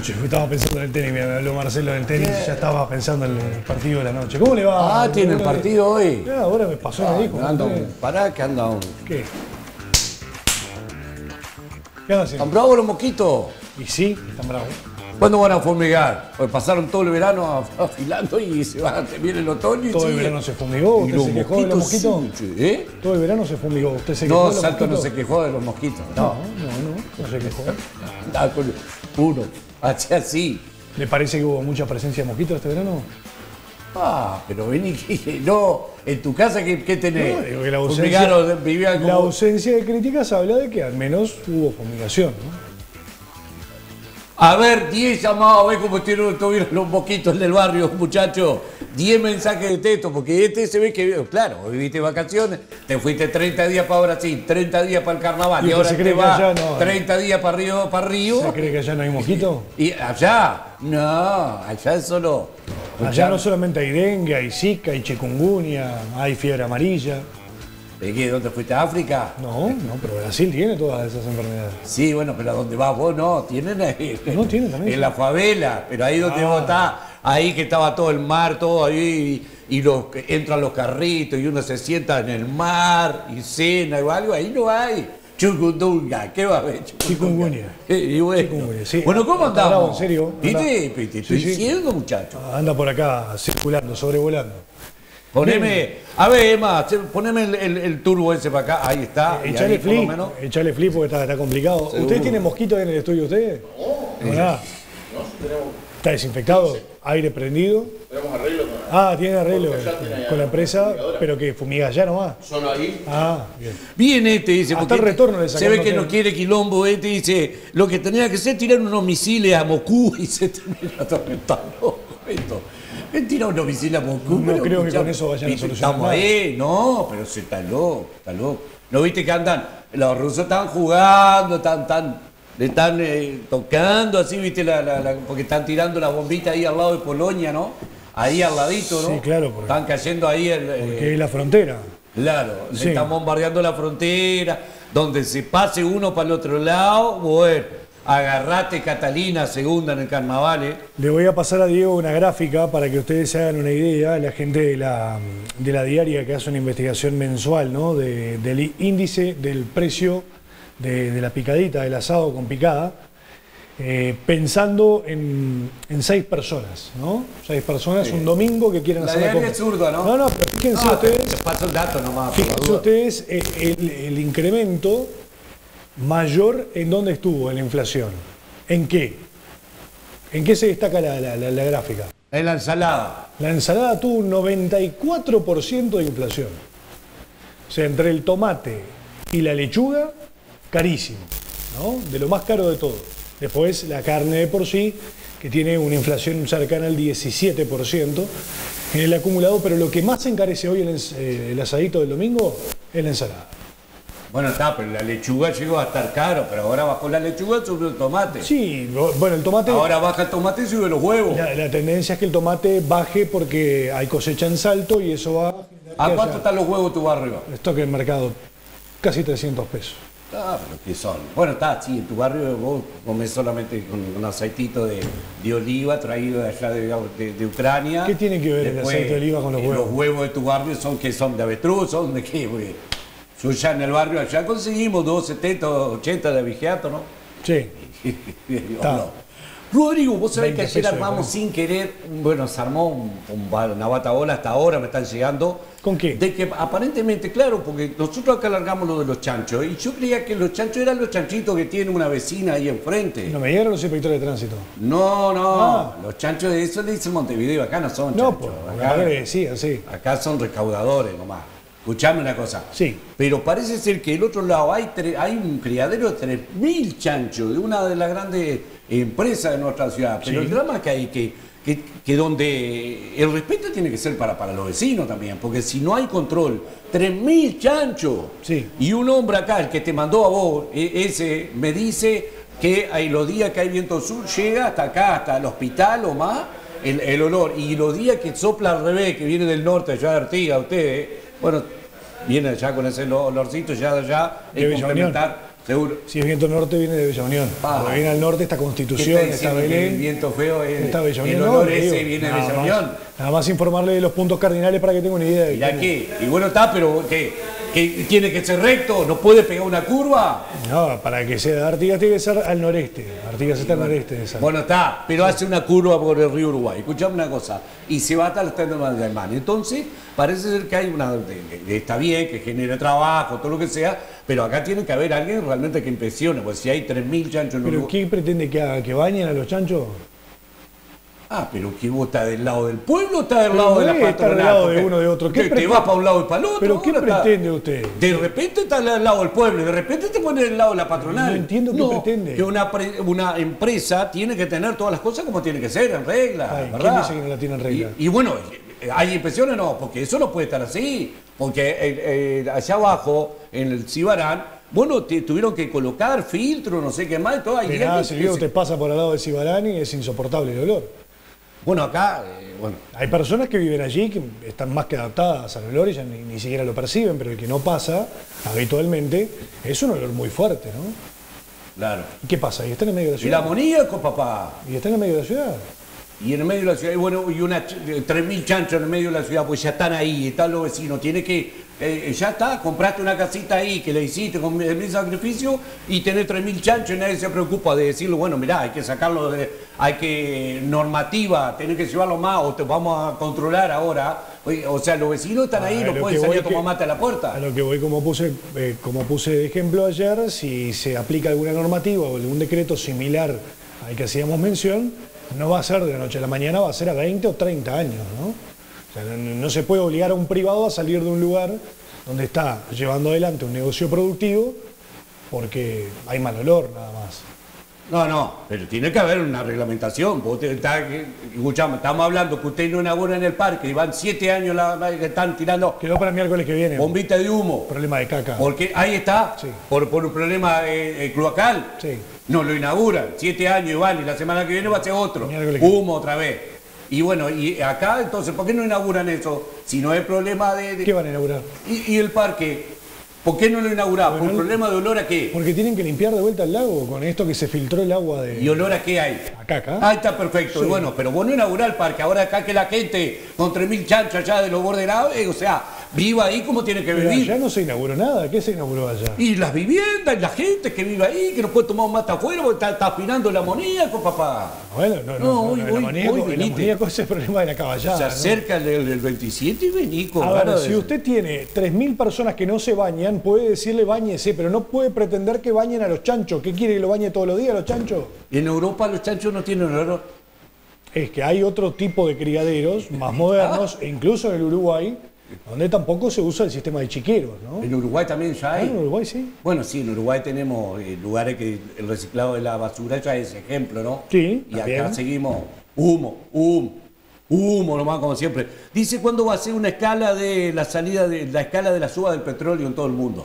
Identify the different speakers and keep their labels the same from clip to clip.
Speaker 1: Noches. Estaba pensando en el tenis, me habló Marcelo del tenis, ya estaba pensando en el partido de la noche. ¿Cómo le va?
Speaker 2: Ah, tiene el partido hoy.
Speaker 1: Ya, ahora me pasó, me dijo.
Speaker 2: Anda un- pará que anda un.
Speaker 1: ¿Qué? ¿Qué anda haciendo?
Speaker 2: ¿Están bravos los mosquitos?
Speaker 1: Y sí, están bravos.
Speaker 2: ¿Cuándo van a fumigar? Pues pasaron todo el verano af- afilando y se van, viene el otoño y
Speaker 1: Todo el
Speaker 2: sigue.
Speaker 1: verano se fumigó, ¿usted
Speaker 2: los
Speaker 1: se quejó de los
Speaker 2: mosquitos, sí, ¿Eh?
Speaker 1: Todo el verano se fumigó. ¿Usted se quejó
Speaker 2: No,
Speaker 1: de los
Speaker 2: Salto no se quejó de los mosquitos.
Speaker 1: No,
Speaker 2: No,
Speaker 1: no, no, no se quejó.
Speaker 2: Uno. Así así.
Speaker 1: ¿Le parece que hubo mucha presencia de mosquitos este verano?
Speaker 2: Ah, pero vení que no. En tu casa, ¿qué, qué tenés?
Speaker 1: No, digo que la ausencia,
Speaker 2: Fumigaron,
Speaker 1: la ausencia de críticas habla de que al menos hubo fumigación. ¿no?
Speaker 2: A ver, 10 llamados, ve cómo estuvieron estuvieron los mosquitos en el barrio, muchachos. 10 mensajes de texto, porque este se ve que, claro, viviste vacaciones, te fuiste 30 días para Brasil, 30 días para el carnaval,
Speaker 1: Y
Speaker 2: y, ahora
Speaker 1: se
Speaker 2: te
Speaker 1: cree que
Speaker 2: vas
Speaker 1: allá no,
Speaker 2: 30 días para Río, para Río.
Speaker 1: ¿Se cree que allá no hay mosquitos?
Speaker 2: Y allá, no, allá es solo.
Speaker 1: Allá no solamente hay dengue, hay zika, hay chikungunya, hay fiebre amarilla.
Speaker 2: ¿De qué? ¿Dónde fuiste? ¿A África?
Speaker 1: No, no, pero Brasil tiene todas esas enfermedades.
Speaker 2: Sí, bueno, pero ¿a dónde vas vos? No, tienen ahí.
Speaker 1: No, tienen también,
Speaker 2: En
Speaker 1: sí.
Speaker 2: la favela, pero ahí donde
Speaker 1: Ah.
Speaker 2: vos estás, ahí que estaba todo el mar, todo ahí, y los, entran los carritos y uno se sienta en el mar y cena o algo, ahí no hay. Chucundunga, ¿qué va a haber?
Speaker 1: Chikungunya.
Speaker 2: Y bueno,
Speaker 1: Chikungunya, sí.
Speaker 2: bueno ¿cómo andamos?
Speaker 1: en serio,
Speaker 2: ¿Viste? Te estoy
Speaker 1: sí.
Speaker 2: diciendo, muchacho.
Speaker 1: Anda por acá circulando, sobrevolando.
Speaker 2: Poneme, a ver, Emma, poneme el, el- el turbo ese para acá, ahí está.
Speaker 1: Echale
Speaker 2: ahí por lo
Speaker 1: flip,
Speaker 2: menos.
Speaker 1: echale flip porque está, está complicado. ¿Usted tiene mosquitos en el estudio usted? No. nada. ¿Está desinfectado? ¿Aire prendido?
Speaker 3: Tenemos arreglo con
Speaker 1: Ah, tiene arreglo
Speaker 3: ya tiene
Speaker 1: con la empresa, pero que fumiga allá nomás.
Speaker 3: Solo ahí.
Speaker 1: Ah, bien.
Speaker 2: Bien este, dice.
Speaker 1: Hasta el retorno le
Speaker 2: Se ve que no quiere quilombo este, dice. Lo que tenía que hacer tirar unos misiles a Moscú y se termina atormentando. Esto. ¿Quién tira unos misiles a Moscú?
Speaker 1: No
Speaker 2: Pero,
Speaker 1: creo que con eso vayan a solucionar
Speaker 2: Estamos ahí, no, pero se está loco, está loco. ¿No viste que andan? Los rusos están jugando, están, están, le están eh, tocando así, viste, la, la- la- porque están tirando la bombita ahí al lado de Polonia, ¿no? Ahí al ladito, ¿no?
Speaker 1: Sí, claro, porque-
Speaker 2: Están cayendo ahí el, eh,
Speaker 1: Que es la frontera.
Speaker 2: Claro,
Speaker 1: Sí.
Speaker 2: están bombardeando la frontera, donde se pase uno para el otro lado, bueno, agarrate Catalina segunda en el carnaval, ¿eh?
Speaker 1: Le voy a pasar a Diego una gráfica para que ustedes se hagan una idea, la gente de la, de la diaria que hace una investigación mensual ¿no? de- del índice del precio de, de la picadita, del asado con picada, eh, pensando en, en seis personas, ¿no? Seis personas, un domingo que quieren
Speaker 2: La
Speaker 1: hacer la
Speaker 2: es zurda, ¿no?
Speaker 1: No, no, pero fíjense
Speaker 2: No,
Speaker 1: ustedes,
Speaker 2: te paso el dato nomás.
Speaker 1: fíjense ustedes eh, el, el incremento mayor en dónde estuvo en la inflación. ¿En qué? ¿En qué se destaca la- la- la- la gráfica?
Speaker 2: En la ensalada.
Speaker 1: La ensalada tuvo un 94% de inflación. O sea, entre el tomate y la lechuga, carísimo, ¿no? De lo más caro de todo. Después la carne de por sí, que tiene una inflación cercana al 17% en el acumulado, pero lo que más encarece hoy el, eh, el asadito del domingo es la ensalada.
Speaker 2: Bueno, está, pero la lechuga llegó a estar caro, pero ahora bajó la lechuga, subió el tomate.
Speaker 1: Sí, bueno, el tomate...
Speaker 2: Ahora baja el tomate y sube los huevos.
Speaker 1: La, la tendencia es que el tomate baje porque hay cosecha en salto y eso va a... generar
Speaker 2: ¿A
Speaker 1: que
Speaker 2: cuánto están los huevos tu barrio?
Speaker 1: Stock en mercado, casi 300 pesos.
Speaker 2: Ah, pero ¿qué son? Bueno, está, sí, en tu barrio vos comés solamente con un aceitito de, de oliva traído de allá de, de- de Ucrania.
Speaker 1: ¿Qué tiene que ver el aceite de oliva con los
Speaker 2: eh,
Speaker 1: huevos?
Speaker 2: Los huevos de tu barrio son que son de avestruz, son de qué, güey. Yo ya en el barrio allá conseguimos 270, 80 de vigiato, ¿no?
Speaker 1: Sí,
Speaker 2: Digo, no. Rodrigo, vos sabés
Speaker 1: 20
Speaker 2: que ayer armamos sin querer, bueno, se armó un- un una batabola hasta ahora, me están llegando.
Speaker 1: ¿Con qué?
Speaker 2: De que aparentemente, claro, porque nosotros acá largamos lo de los chanchos, y yo creía que los chanchos eran los chanchitos que tiene una vecina ahí enfrente.
Speaker 1: no me llegaron los inspectores de tránsito.
Speaker 2: No, no,
Speaker 1: Ah.
Speaker 2: los chanchos de eso le dicen Montevideo, acá no son
Speaker 1: No,
Speaker 2: chanchos.
Speaker 1: pues,
Speaker 2: acá,
Speaker 1: decían, sí.
Speaker 2: acá son recaudadores nomás. Escuchame una cosa.
Speaker 1: Sí.
Speaker 2: Pero parece ser que del otro lado hay, hay un criadero de 3.000 chanchos de una de las grandes empresas de nuestra ciudad. Pero
Speaker 1: Sí.
Speaker 2: el drama que hay que, que, que donde el respeto tiene que ser para, para los vecinos también, porque si no hay control, 3.000 chanchos.
Speaker 1: Sí.
Speaker 2: Y un hombre acá, el que te mandó a vos, e- ese, me dice que hay, los días que hay viento sur llega hasta acá, hasta el hospital o más, el, el olor. Y los días que sopla al revés, que viene del norte, allá de Artigas, ustedes, bueno, viene allá con ese lo- olorcito ya de allá,
Speaker 1: De
Speaker 2: es
Speaker 1: Villa
Speaker 2: complementar. Seguro.
Speaker 1: Si es viento norte, viene de Bella Unión.
Speaker 2: Ah.
Speaker 1: Viene al norte,
Speaker 2: ¿Qué
Speaker 1: Constitución,
Speaker 2: diciendo que el
Speaker 1: Belén.
Speaker 2: viento feo es
Speaker 1: Está Bella Unión.
Speaker 2: el olor ese viene de Bella
Speaker 1: más-
Speaker 2: Unión.
Speaker 1: Nada más informarle de los puntos cardinales para que tenga una idea de cómo-
Speaker 2: que, y bueno está, pero que, que tiene que ser recto, no puede pegar una curva.
Speaker 1: No, para que sea Artigas tiene que ser al noreste. Artigas está al noreste de Salta.
Speaker 2: Bueno, está, pero hace una curva por el río Uruguay. Escuchame una cosa, y se va hasta el de alemán. Entonces, parece ser que hay una. Está bien, que genere trabajo, todo lo que sea, pero acá tiene que haber alguien realmente que impresione. Pues si hay 3.000 chanchos en
Speaker 1: ¿Pero
Speaker 2: Uruguay.
Speaker 1: qué pretende que haga? ¿Que bañen a los chanchos?
Speaker 2: Ah, pero que vos estás del lado del pueblo o estás del
Speaker 1: Pero
Speaker 2: lado de la
Speaker 1: estar
Speaker 2: patronal.
Speaker 1: del lado de
Speaker 2: Porque
Speaker 1: uno o de otro. ¿Qué
Speaker 2: te- Te vas para un lado y para el otro.
Speaker 1: ¿Pero qué
Speaker 2: está-
Speaker 1: pretende usted?
Speaker 2: De repente estás del lado del pueblo y de repente te pones del lado de la patronal.
Speaker 1: No entiendo qué pretende.
Speaker 2: Que una, pre- una empresa tiene que tener todas las cosas como tiene que ser, en regla.
Speaker 1: Ay, ¿quién
Speaker 2: ¿verdad?
Speaker 1: dice que no la tiene en regla?
Speaker 2: Y, y bueno, ¿hay impresiones no? Porque eso no puede estar así. Porque eh, eh, allá abajo, en el Cibarán, bueno, te tuvieron que colocar filtro, no sé qué más, todo.
Speaker 1: De
Speaker 2: días
Speaker 1: nada
Speaker 2: que- se-
Speaker 1: usted pasa por al lado de Cibarani y es insoportable el olor.
Speaker 2: Bueno, acá, eh, bueno,
Speaker 1: Hay personas que viven allí que están más que adaptadas al olor y ya ni, ni siquiera lo perciben, pero el que no pasa habitualmente es un olor muy fuerte, ¿no?
Speaker 2: claro.
Speaker 1: ¿Y qué pasa? ¿Y está en el medio de la
Speaker 2: Y el
Speaker 1: ciudad?
Speaker 2: amoníaco, papá.
Speaker 1: ¿Y está en el medio de la ciudad?
Speaker 2: Y en el medio de la ciudad, y bueno, y una, ch- eh, 3.000 chanchos en el medio de la ciudad, pues ya están ahí, están los vecinos. Tiene que, eh, ya está, compraste una casita ahí que le hiciste con el mil sacrificio y tenés 3.000 chanchos y nadie se preocupa de decirle, bueno, mirá, hay que sacarlo de, hay que, normativa, tenés que llevarlo más o te vamos a controlar ahora. O sea, los vecinos están ahí,
Speaker 1: Ah,
Speaker 2: no pueden salir a tomar mate a la puerta.
Speaker 1: A lo que voy, como puse, eh, como puse de ejemplo ayer, si se aplica alguna normativa o algún decreto similar al que hacíamos mención, no va a ser de la noche a la mañana, va a ser a 20 o 30 años, ¿no? O sea, no, no se puede obligar a un privado a salir de un lugar donde está llevando adelante un negocio productivo porque hay mal olor, nada más.
Speaker 2: No, no, pero tiene que haber una reglamentación. Vos te- está- escuchame, estamos hablando que usted no inaugura en el parque y van siete años la- que están tirando
Speaker 1: Quedó para miércoles que viene.
Speaker 2: bombita de humo.
Speaker 1: Problema de caca.
Speaker 2: Porque ahí está,
Speaker 1: Sí.
Speaker 2: por, por un problema eh, eh, cloacal.
Speaker 1: Sí.
Speaker 2: No lo inauguran, siete años y van, y la semana que viene va a ser otro. Humo otra vez. Y bueno, y acá entonces, ¿por qué no inauguran eso? Si no es problema de. de-
Speaker 1: ¿Qué van a inaugurar?
Speaker 2: y, y el parque? ¿Por qué no lo inauguramos? ¿Por
Speaker 1: Bueno,
Speaker 2: problema de olor a qué?
Speaker 1: Porque tienen que limpiar de vuelta el lago con esto que se filtró el agua de
Speaker 2: ¿Y olor a qué hay?
Speaker 1: a caca.
Speaker 2: Ah, está perfecto.
Speaker 1: Sí.
Speaker 2: Y bueno, pero vos no inaugurás el parque. Ahora acá que la gente con 3.000 chanchos allá de los bordes del lago, eh, o sea, viva ahí como tiene que vivir.
Speaker 1: allá no se inauguró nada. ¿Qué se inauguró allá?
Speaker 2: Y las viviendas, y la gente que vive ahí, que no puede tomar un mate afuera porque está, está aspirando el amoníaco, papá.
Speaker 1: Bueno, no, no,
Speaker 2: No,
Speaker 1: no,
Speaker 2: hoy-
Speaker 1: el
Speaker 2: hoy-
Speaker 1: amoníaco,
Speaker 2: hoy
Speaker 1: el amoníaco es el problema de la caballada.
Speaker 2: Se acerca el, el- el 27 y vení con
Speaker 1: A ver,
Speaker 2: ganas
Speaker 1: si
Speaker 2: de-
Speaker 1: usted tiene 3.000 personas que no se bañan, puede decirle bañese, pero no puede pretender que bañen a los chanchos. ¿Qué quiere que lo bañe todos los días los chanchos?
Speaker 2: En Europa los chanchos no tienen olor.
Speaker 1: Es que hay otro tipo de criaderos más modernos, e incluso en el Uruguay, donde tampoco se usa el sistema de chiqueros, ¿no?
Speaker 2: En Uruguay también ya
Speaker 1: Ah,
Speaker 2: hay.
Speaker 1: en Uruguay sí.
Speaker 2: Bueno, sí, en Uruguay tenemos eh, lugares que el reciclado de la basura ya es ejemplo, ¿no?
Speaker 1: Sí,
Speaker 2: Y acá seguimos humo, humo, humo nomás como siempre. Dice cuándo va a ser una escala de la salida de la escala de la suba del petróleo en todo el mundo.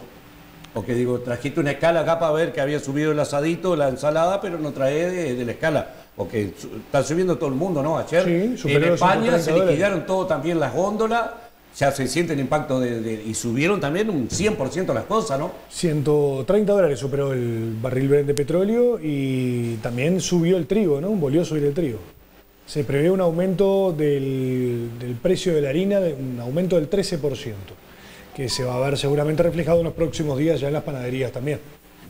Speaker 2: Porque digo, trajiste una escala acá para ver que había subido el asadito, la ensalada, pero no trae de, de la escala. Porque su- está subiendo todo el mundo, ¿no? Ayer
Speaker 1: Sí,
Speaker 2: en España
Speaker 1: 130
Speaker 2: se liquidaron todo también las góndolas, ya se siente el impacto de, de- y subieron también un 100% las cosas, ¿no?
Speaker 1: 130 dólares superó el barril de petróleo y también subió el trigo, ¿no? Volvió a subir el trigo. Se prevé un aumento del, del precio de la harina, de un aumento del 13%, que se va a ver seguramente reflejado en los próximos días ya en las panaderías también.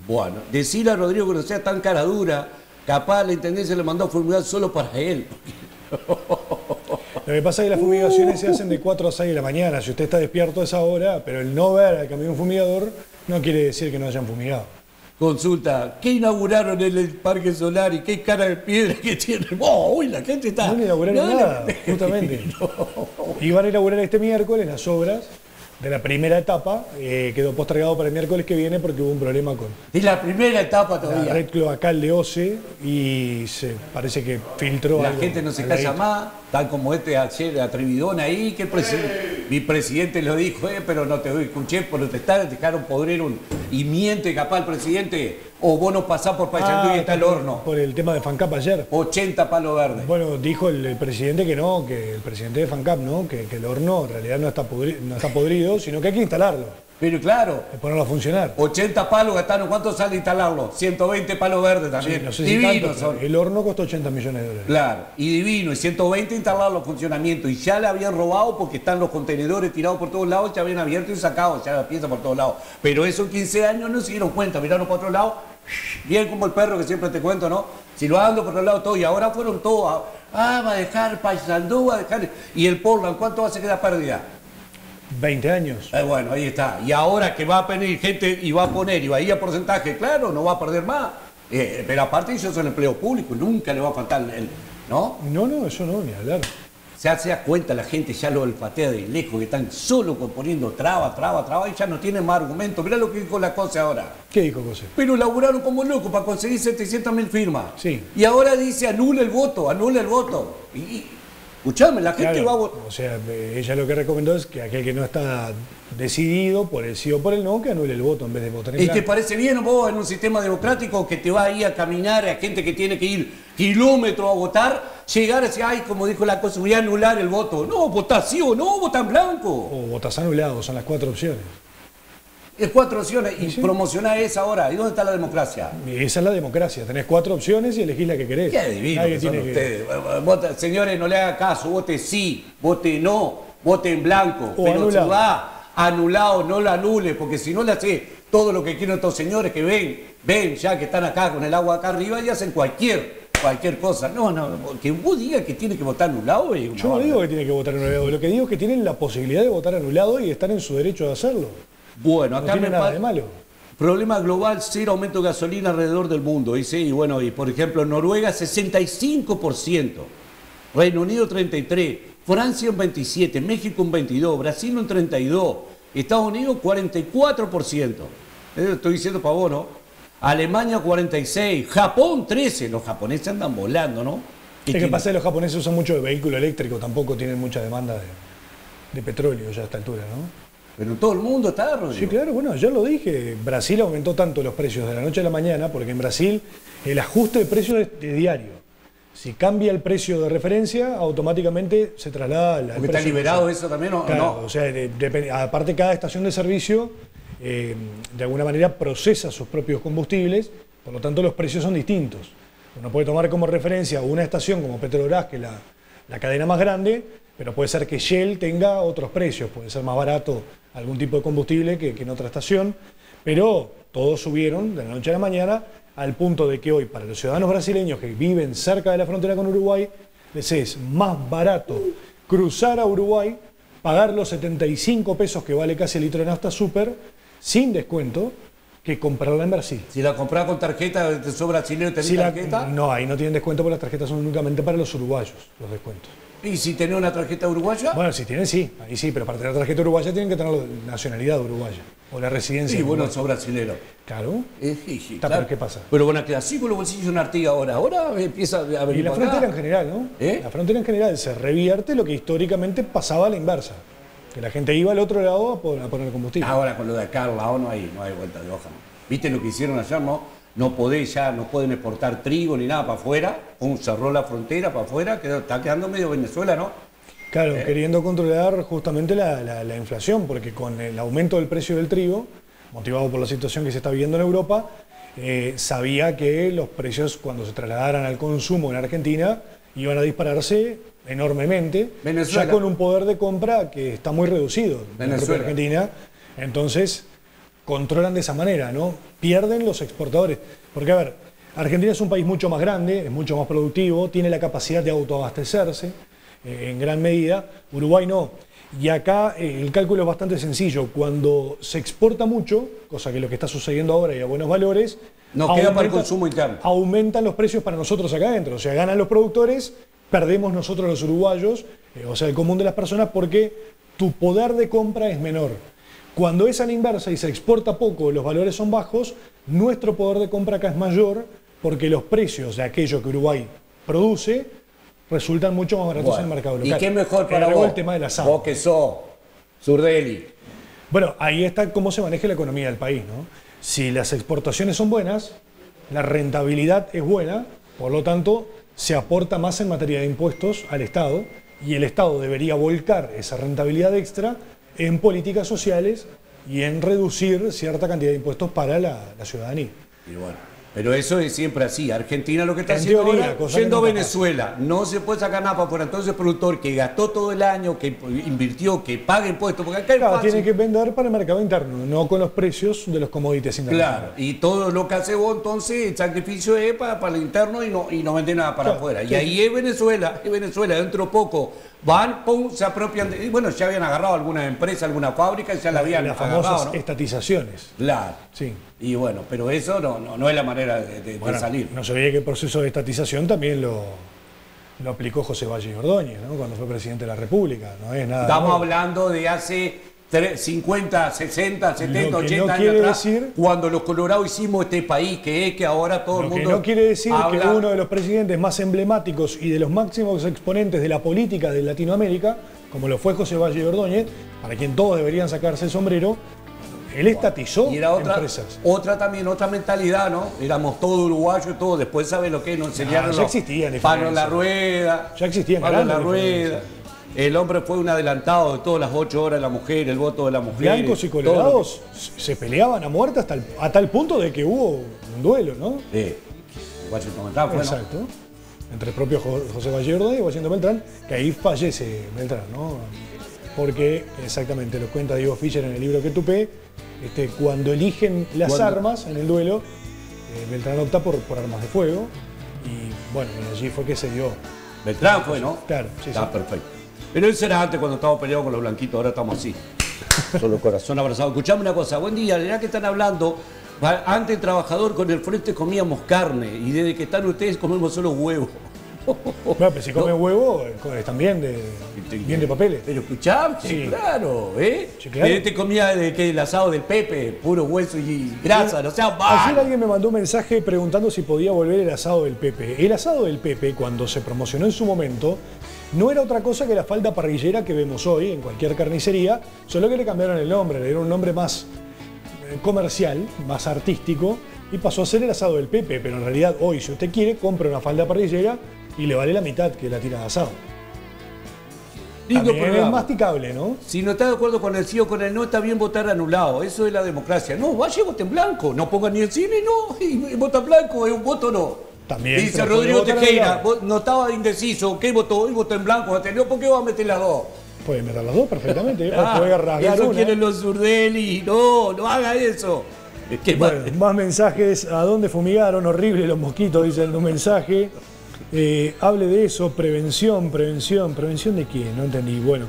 Speaker 2: Bueno, decirle a Rodrigo que no sea tan cara dura, capaz la intendencia le mandó a formular solo para él.
Speaker 1: Lo que pasa es que las fumigaciones se hacen de 4 a 6 de la mañana. Si usted está despierto a esa hora, pero el no ver al camión fumigador no quiere decir que no hayan fumigado.
Speaker 2: Consulta, ¿qué inauguraron en el Parque Solar y qué cara de piedra que tiene? Oh, uy, la gente está...
Speaker 1: No inauguraron
Speaker 2: No,
Speaker 1: nada,
Speaker 2: no.
Speaker 1: justamente. Y van a inaugurar este miércoles las obras de la primera etapa. eh, quedó postergado para el miércoles que viene porque hubo un problema con
Speaker 2: Es la primera etapa
Speaker 1: la
Speaker 2: todavía.
Speaker 1: red cloacal de OCE y se parece que filtró
Speaker 2: La
Speaker 1: algo
Speaker 2: gente no se
Speaker 1: al
Speaker 2: calla más, tal como este ayer atrevidón ahí, que el presi- mi presidente lo dijo, eh, pero no te doy, escuché protestar, dejaron podrir un... Y miente capaz el presidente, o vos no pasás por Paysandú
Speaker 1: Ah,
Speaker 2: y está el
Speaker 1: por-
Speaker 2: horno.
Speaker 1: Por el tema de FANCAP ayer.
Speaker 2: 80 palos verdes.
Speaker 1: Bueno, dijo el, el presidente que no, que el presidente de FANCAP, ¿no? Que, que el horno en realidad no está, podri- no está podrido, sino que hay que instalarlo.
Speaker 2: Pero claro,
Speaker 1: de ponerlo a funcionar.
Speaker 2: 80 palos gastaron, ¿cuánto sale instalarlo? 120 palos verdes también.
Speaker 1: No sé si tanto, el horno costó 80 millones de dólares.
Speaker 2: Claro, y divino, y 120 instalarlo en funcionamiento. Y ya le habían robado porque están los contenedores tirados por todos lados, ya habían abierto y sacado, ya la pieza por todos lados. Pero esos 15 años no se dieron cuenta, miraron para otro lado, bien como el perro que siempre te cuento, ¿no? Silbando por otro lado todo, y ahora fueron todos, a- ah, va a dejar Paysandú, va a dejar. Y el Portland, ¿cuánto hace que da pérdida?
Speaker 1: 20 años.
Speaker 2: Eh, bueno, ahí está. Y ahora que va a venir gente y va a poner y va a ir a porcentaje, claro, no va a perder más. Eh, pero aparte ellos son empleo público, nunca le va a faltar el, ¿no?
Speaker 1: No, no, eso no, ni hablar.
Speaker 2: Ya se da cuenta la gente, ya lo olfatea de lejos, que están solo poniendo traba, traba, traba, y ya no tienen más argumentos. Mirá lo que dijo la cosa ahora.
Speaker 1: ¿Qué dijo José?
Speaker 2: Pero laburaron como locos para conseguir 700 mil firmas.
Speaker 1: Sí.
Speaker 2: Y ahora dice anula el voto, anula el voto. Y- escuchame, la gente
Speaker 1: Claro,
Speaker 2: va a votar.
Speaker 1: O sea, ella lo que recomendó es que aquel que no está decidido por el sí o por el no, que anule el voto en vez de votar en
Speaker 2: ¿Y te parece bien vos en un sistema democrático que te va a ir a caminar a gente que tiene que ir kilómetros a votar, llegar y decir, ay, como dijo la cosa, voy a anular el voto? No, votá sí o no, votá en blanco.
Speaker 1: O votas anulado, son las cuatro opciones.
Speaker 2: Es cuatro opciones y
Speaker 1: Sí.
Speaker 2: promocionar esa ahora. ¿Y dónde está la democracia?
Speaker 1: Esa es la democracia. Tenés cuatro opciones y elegís la que querés.
Speaker 2: Qué divino que son
Speaker 1: que-
Speaker 2: ustedes. Vota- señores, no le haga caso, vote sí, vote no, vote en blanco.
Speaker 1: O
Speaker 2: pero
Speaker 1: anulado.
Speaker 2: si va anulado, no lo anule, porque si no le hace todo lo que quieren estos señores que ven, ven ya que están acá con el agua acá arriba y hacen cualquier, cualquier cosa. No, no, que vos digas que tiene que votar anulado
Speaker 1: Yo no digo que tiene que votar anulado, lo que digo es que tienen la posibilidad de votar anulado y están en su derecho de hacerlo.
Speaker 2: Bueno,
Speaker 1: No
Speaker 2: acá
Speaker 1: tiene
Speaker 2: me
Speaker 1: nada de malo.
Speaker 2: Problema global, cero aumento de gasolina alrededor del mundo, y bueno, y por ejemplo, Noruega 65%, Reino Unido 33%, Francia un 27%, México un 22%, Brasil un 32%, Estados Unidos 44%, Eh, estoy diciendo para vos, ¿no? Alemania 46%, Japón 13%, los japoneses andan volando, ¿no?
Speaker 1: Es que pasa que los japoneses usan mucho de vehículo eléctrico, tampoco tienen mucha demanda de, de petróleo ya a esta altura, ¿no?
Speaker 2: Pero todo el mundo está, Rodrigo.
Speaker 1: Sí, claro, bueno, ya lo dije, Brasil aumentó tanto los precios de la noche a la mañana, porque en Brasil el ajuste de precios es de diario. Si cambia el precio de referencia, automáticamente se traslada al,
Speaker 2: Porque está
Speaker 1: precio
Speaker 2: liberado eso también, ¿o
Speaker 1: Claro,
Speaker 2: no?
Speaker 1: o sea, de- aparte cada estación de servicio eh, de alguna manera procesa sus propios combustibles, por lo tanto los precios son distintos. Uno puede tomar como referencia una estación como Petrobras, que es la, la cadena más grande, pero puede ser que Shell tenga otros precios, puede ser más barato algún tipo de combustible que, que en otra estación, pero todos subieron de la noche a la mañana al punto de que hoy para los ciudadanos brasileños que viven cerca de la frontera con Uruguay, les es más barato cruzar a Uruguay, pagar los 75 pesos que vale casi el litro de nafta super, sin descuento, que comprarla en Brasil.
Speaker 2: Si la compras con tarjeta, te sobra chileno, tenés
Speaker 1: Si la-
Speaker 2: tarjeta.
Speaker 1: no, ahí no tienen descuento porque las tarjetas son únicamente para los uruguayos, los descuentos.
Speaker 2: Y si tenés una tarjeta uruguaya,
Speaker 1: Bueno, si tienen, sí, ahí sí, pero para tener tarjeta uruguaya tienen que tener la nacionalidad uruguaya o la residencia.
Speaker 2: sí, bueno, sos brasilero.
Speaker 1: Claro.
Speaker 2: Eh, sí, sí,
Speaker 1: Está, pero ¿qué pasa?
Speaker 2: Pero a quedar así con los bolsillos en Artigas ahora. Ahora empieza a
Speaker 1: Y
Speaker 2: venir
Speaker 1: la
Speaker 2: para acá.
Speaker 1: frontera en general, ¿no?
Speaker 2: ¿Eh?
Speaker 1: La frontera en general se revierte lo que históricamente pasaba a la inversa. Que la gente iba al otro lado a pon- a poner combustible.
Speaker 2: Ahora con lo de acá al lado no hay, no hay vuelta de hoja. ¿Viste lo que hicieron ayer, no? No podés ya, no pueden exportar trigo ni nada para afuera. Un cerró la frontera para afuera, está quedando medio Venezuela, ¿no?
Speaker 1: Claro,
Speaker 2: Eh.
Speaker 1: queriendo controlar justamente la, la- la inflación, porque con el aumento del precio del trigo, motivado por la situación que se está viviendo en Europa, eh, sabía que los precios cuando se trasladaran al consumo en Argentina iban a dispararse enormemente,
Speaker 2: Venezuela.
Speaker 1: ya con un poder de compra que está muy reducido en la. Argentina. Entonces, controlan de esa manera, ¿no? Pierden los exportadores. Porque, a ver, Argentina es un país mucho más grande, es mucho más productivo, tiene la capacidad de autoabastecerse eh, en gran medida. Uruguay no. Y acá eh, el cálculo es bastante sencillo. Cuando se exporta mucho, cosa que lo que está sucediendo ahora y a buenos valores,
Speaker 2: Nos queda para el consumo interno.
Speaker 1: aumentan los precios para nosotros acá adentro. O sea, ganan los productores, perdemos nosotros los uruguayos, eh, o sea, el común de las personas, porque tu poder de compra es menor. Cuando es a la inversa y se exporta poco, los valores son bajos, nuestro poder de compra acá es mayor porque los precios de aquello que Uruguay produce resultan mucho más baratos en el mercado local.
Speaker 2: ¿Y qué mejor para vos?
Speaker 1: el tema del asado.
Speaker 2: Vos que sos Surdeli.
Speaker 1: Bueno, ahí está cómo se maneja la economía del país, ¿no? Si las exportaciones son buenas, la rentabilidad es buena, por lo tanto, se aporta más en materia de impuestos al Estado y el Estado debería volcar esa rentabilidad extra en políticas sociales y en reducir cierta cantidad de impuestos para la, ciudadanía.
Speaker 2: Y bueno, pero eso es siempre así. Argentina lo que está
Speaker 1: En
Speaker 2: haciendo
Speaker 1: teoría,
Speaker 2: ahora, yendo a Venezuela, no se puede sacar nada para afuera. Entonces el productor que gastó todo el año, que invirtió, que paga impuestos, porque acá
Speaker 1: Claro, tiene que vender para el mercado interno, no con los precios de los commodities internacionales.
Speaker 2: Claro, y todo lo que hace vos, entonces el sacrificio es para, para el interno y no, y no vende nada para
Speaker 1: Claro,
Speaker 2: afuera. Y ahí es Venezuela, es Venezuela, dentro de poco van, pum, se apropian de. Y bueno, ya habían agarrado alguna empresa, alguna fábrica, y ya la habían
Speaker 1: Las
Speaker 2: agarrado,
Speaker 1: famosas
Speaker 2: ¿no?
Speaker 1: estatizaciones.
Speaker 2: Claro.
Speaker 1: Sí.
Speaker 2: Y bueno, pero eso no, no, no es la manera de, de- de
Speaker 1: Bueno,
Speaker 2: salir.
Speaker 1: no se veía que el proceso de estatización también lo, lo aplicó José Valle y Ordóñez, ¿no? cuando fue presidente de la República. No es nada.
Speaker 2: Estamos
Speaker 1: nuevo.
Speaker 2: hablando de hace tre- 50, 60, 70,
Speaker 1: Lo que
Speaker 2: 80
Speaker 1: no
Speaker 2: años atrás,
Speaker 1: decir-
Speaker 2: cuando los colorados hicimos este país, que es que ahora todo el
Speaker 1: que
Speaker 2: mundo.
Speaker 1: no quiere decir que uno de los presidentes más emblemáticos y de los máximos exponentes de la política de Latinoamérica, como lo fue José Valle y Ordóñez, para quien todos deberían sacarse el sombrero, él estatizó
Speaker 2: Y era otra,
Speaker 1: empresas.
Speaker 2: otra también, otra mentalidad, ¿no? Éramos todos uruguayos, todos. Después, ¿sabes lo que nos enseñaron?
Speaker 1: Ah, ya existían
Speaker 2: Pablo en la rueda.
Speaker 1: Ya existían
Speaker 2: Pablo en la rueda. El hombre fue un adelantado de todas las ocho horas de la mujer, el voto de la mujer.
Speaker 1: Blancos y
Speaker 2: todo que-
Speaker 1: colorados se peleaban a muerte hasta el- a tal punto de que hubo un duelo, ¿no?
Speaker 2: Sí. Washington Beltrán fue, ¿no?
Speaker 1: Exacto. Entre el propio Jo- José Vallerdo y Washington Beltrán, que ahí fallece Beltrán, ¿no? Porque, exactamente, lo cuenta Diego Fischer en el libro que tupé, este, cuando eligen las armas en el duelo, eh, Beltrán opta por, por armas de fuego y bueno, y allí fue que se dio.
Speaker 2: Beltrán fue, ¿no?
Speaker 1: Claro, sí,
Speaker 2: Está
Speaker 1: sí.
Speaker 2: perfecto. Pero eso era antes cuando estábamos peleados con los blanquitos, ahora estamos así. Solo corazón abrazado. Escuchame una cosa, buen día, ya que están hablando, antes trabajador con el frente comíamos carne y desde que están ustedes comemos solo huevos.
Speaker 1: Pero si comen huevo, eh, están bien de, bien de papeles.
Speaker 2: Pero escuchame,
Speaker 1: Sí.
Speaker 2: claro, ¿eh?
Speaker 1: Sí, claro.
Speaker 2: Eh, Te comía el asado del Pepe, puro hueso y grasa, no sea
Speaker 1: Ayer
Speaker 2: mal.
Speaker 1: alguien me mandó un mensaje preguntando si podía volver el asado del Pepe. El asado del Pepe, cuando se promocionó en su momento, no era otra cosa que la falda parrillera que vemos hoy en cualquier carnicería, solo que le cambiaron el nombre, le dieron un nombre más eh, comercial, más artístico, y pasó a ser el asado del Pepe. Pero en realidad hoy, si usted quiere, compra una falda parrillera y le vale la mitad que la tira de asado.
Speaker 2: Lindo
Speaker 1: También es masticable, ¿no?
Speaker 2: Si no está de acuerdo con el sí o con el no, está bien votar anulado. Eso es la democracia. No, vaya y vote en blanco. No ponga ni el cine, no. Y, y vota blanco, es un voto no.
Speaker 1: También,
Speaker 2: Dice Rodrigo Tejera, no estaba indeciso. ¿Qué votó? Hoy votó en blanco. ¿Por qué va a meter las dos?
Speaker 1: Puede meter las dos perfectamente,
Speaker 2: Ah,
Speaker 1: puede rasgar
Speaker 2: eso
Speaker 1: una.
Speaker 2: quieren los Zurdeli. No, no haga eso.
Speaker 1: Bueno, más mensajes. ¿A dónde fumigaron? Horrible los mosquitos, dice el mensaje. Eh, hable de eso, prevención, prevención. ¿Prevención de quién? No entendí. Bueno,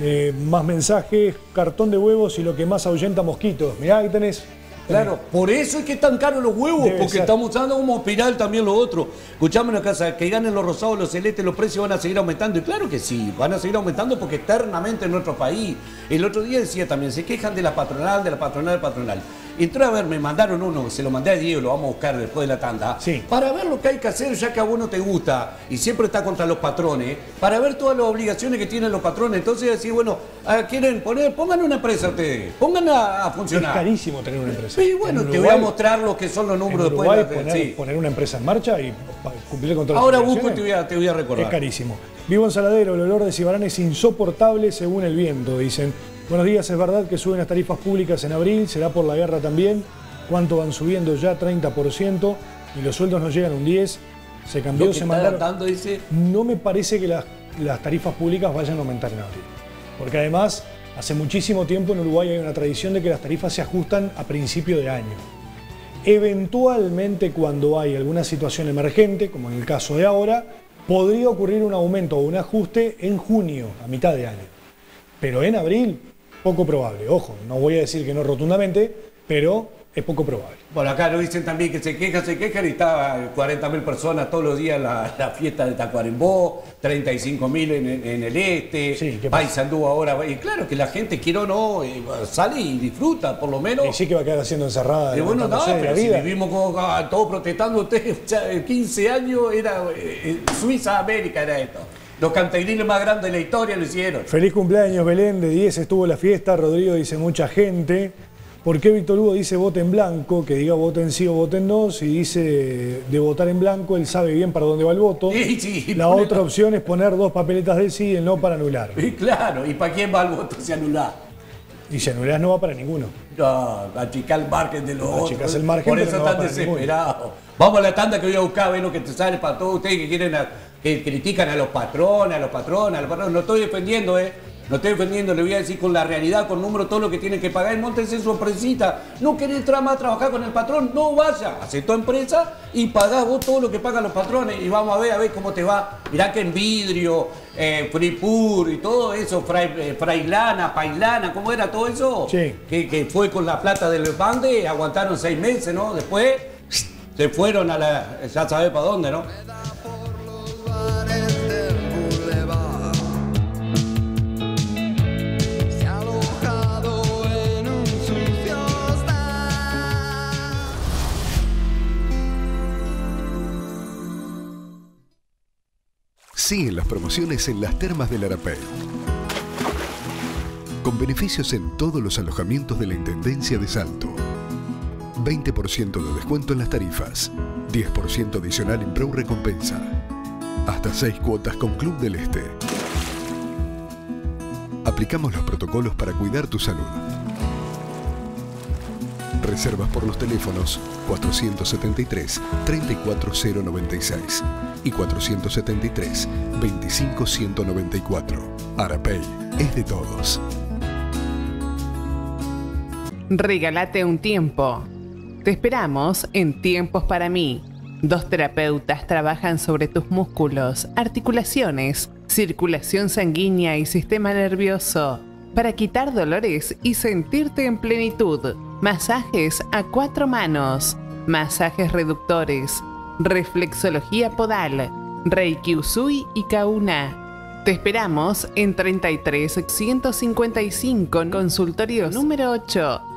Speaker 1: eh, más mensajes. Cartón de huevos y lo que más ahuyenta mosquitos. Mirá, que tenés.
Speaker 2: Claro, por eso es que están caros los huevos,
Speaker 1: Debe
Speaker 2: porque
Speaker 1: ser.
Speaker 2: estamos usando como espiral también lo otro. Escuchame una casa, que ganen los rosados, los celestes, los precios van a seguir aumentando. Y claro que sí, van a seguir aumentando porque eternamente en nuestro país. El otro día decía también, se quejan de la patronal, de la patronal, de la patronal. Entré a ver, me mandaron uno, se lo mandé a Diego, lo vamos a buscar después de la tanda.
Speaker 1: Sí.
Speaker 2: Para ver lo que hay que hacer, ya que a vos no te gusta y siempre está contra los patrones, para ver todas las obligaciones que tienen los patrones. Entonces decir, bueno, ah, quieren poner, pongan una empresa ustedes, pongan a, a
Speaker 1: Es
Speaker 2: funcionar.
Speaker 1: carísimo tener una empresa.
Speaker 2: Sí, bueno,
Speaker 1: En
Speaker 2: te voy a mostrar lo que son los
Speaker 1: En
Speaker 2: números después.
Speaker 1: Uruguay
Speaker 2: de la-
Speaker 1: poner,
Speaker 2: sí.
Speaker 1: poner una empresa en marcha y cumplir con todas las
Speaker 2: Ahora busco y te voy a, te voy a recordar.
Speaker 1: Es carísimo. Vivo en Saladero, el olor de Cibarán es insoportable según el viento, dicen. Buenos días, es verdad que suben las tarifas públicas en abril, será por la guerra también. ¿Cuánto van subiendo ya? 30%. Y los sueldos no llegan a un 10%. Se
Speaker 2: Lo
Speaker 1: cambió,
Speaker 2: que
Speaker 1: se mandaron.
Speaker 2: dice,
Speaker 1: No me parece que las, las tarifas públicas vayan a aumentar en abril. Porque además, hace muchísimo tiempo en Uruguay hay una tradición de que las tarifas se ajustan a principio de año. Eventualmente, cuando hay alguna situación emergente, como en el caso de ahora, podría ocurrir un aumento o un ajuste en junio, a mitad de año. Pero en abril, poco probable. Ojo, no voy a decir que no rotundamente, pero es poco probable.
Speaker 2: bueno, acá lo dicen también que se quejan, se quejan y está 40.000 personas todos los días en la, la fiesta de Tacuarembó, 35.000 en, en el este,
Speaker 1: Sí.
Speaker 2: Paysandú ahora. Y claro que la gente, quiere o no, eh, sale y disfruta, por lo menos.
Speaker 1: Y sí que va a quedar haciendo encerrada.
Speaker 2: Y bueno, no, pero si vivimos como ah, todos protestando, ustedes, o sea, 15 años era eh, eh, Suiza América era esto. Los cantagrines más grandes de la historia lo hicieron.
Speaker 1: Feliz cumpleaños, Belén. De 10 estuvo la fiesta. Rodrigo dice mucha gente. ¿Por qué Víctor Hugo dice vote en blanco? Que diga vote en sí o vote en no. Si dice de votar en blanco, él sabe bien para dónde va el voto.
Speaker 2: Sí, sí,
Speaker 1: la otra opción es poner dos papeletas del sí y el no para anular.
Speaker 2: Y claro, ¿y para quién va el voto si anular?
Speaker 1: Y si anulas no va para ninguno.
Speaker 2: No, achicar el margen de los otros.
Speaker 1: Achicás el margen,
Speaker 2: Por eso
Speaker 1: no
Speaker 2: están desesperados. Vamos a la tanda que voy a buscar, a ver lo que te sale para todos ustedes que quieren a- que critican a los patrones, a los patrones, a los patrones. No estoy defendiendo, ¿eh? No estoy defendiendo, le voy a decir con la realidad, con número, todo lo que tienen que pagar. Montense en su empresita. No querés entrar más a trabajar con el patrón, no vaya. Hacé tu empresa y pagás vos todo lo que pagan los patrones. Y vamos a ver, a ver cómo te va. Mirá que en vidrio, eh, Fripur y todo eso, Fray, eh, Frailana, Pailana, ¿cómo era todo eso?
Speaker 1: Sí.
Speaker 2: que, que fue con la plata del bande, aguantaron seis meses, ¿no? Después se fueron a la, ya sabes para dónde, ¿no?
Speaker 4: Siguen las promociones en las termas del Arapey. Con beneficios en todos los alojamientos de la Intendencia de Salto. 20% de descuento en las tarifas. 10% adicional en Pro Recompensa. Hasta 6 cuotas con Club del Este. Aplicamos los protocolos para cuidar tu salud. Reservas por los teléfonos 473-34096 y 473-25194. Arapey es de todos.
Speaker 5: Regálate un tiempo. Te esperamos en Tiempos para mí. Dos terapeutas trabajan sobre tus músculos, articulaciones, circulación sanguínea y sistema nervioso para quitar dolores y sentirte en plenitud. Masajes a cuatro manos, masajes reductores, reflexología podal, Reiki Usui y Kauna. Te esperamos en 33 155 consultorio número 8.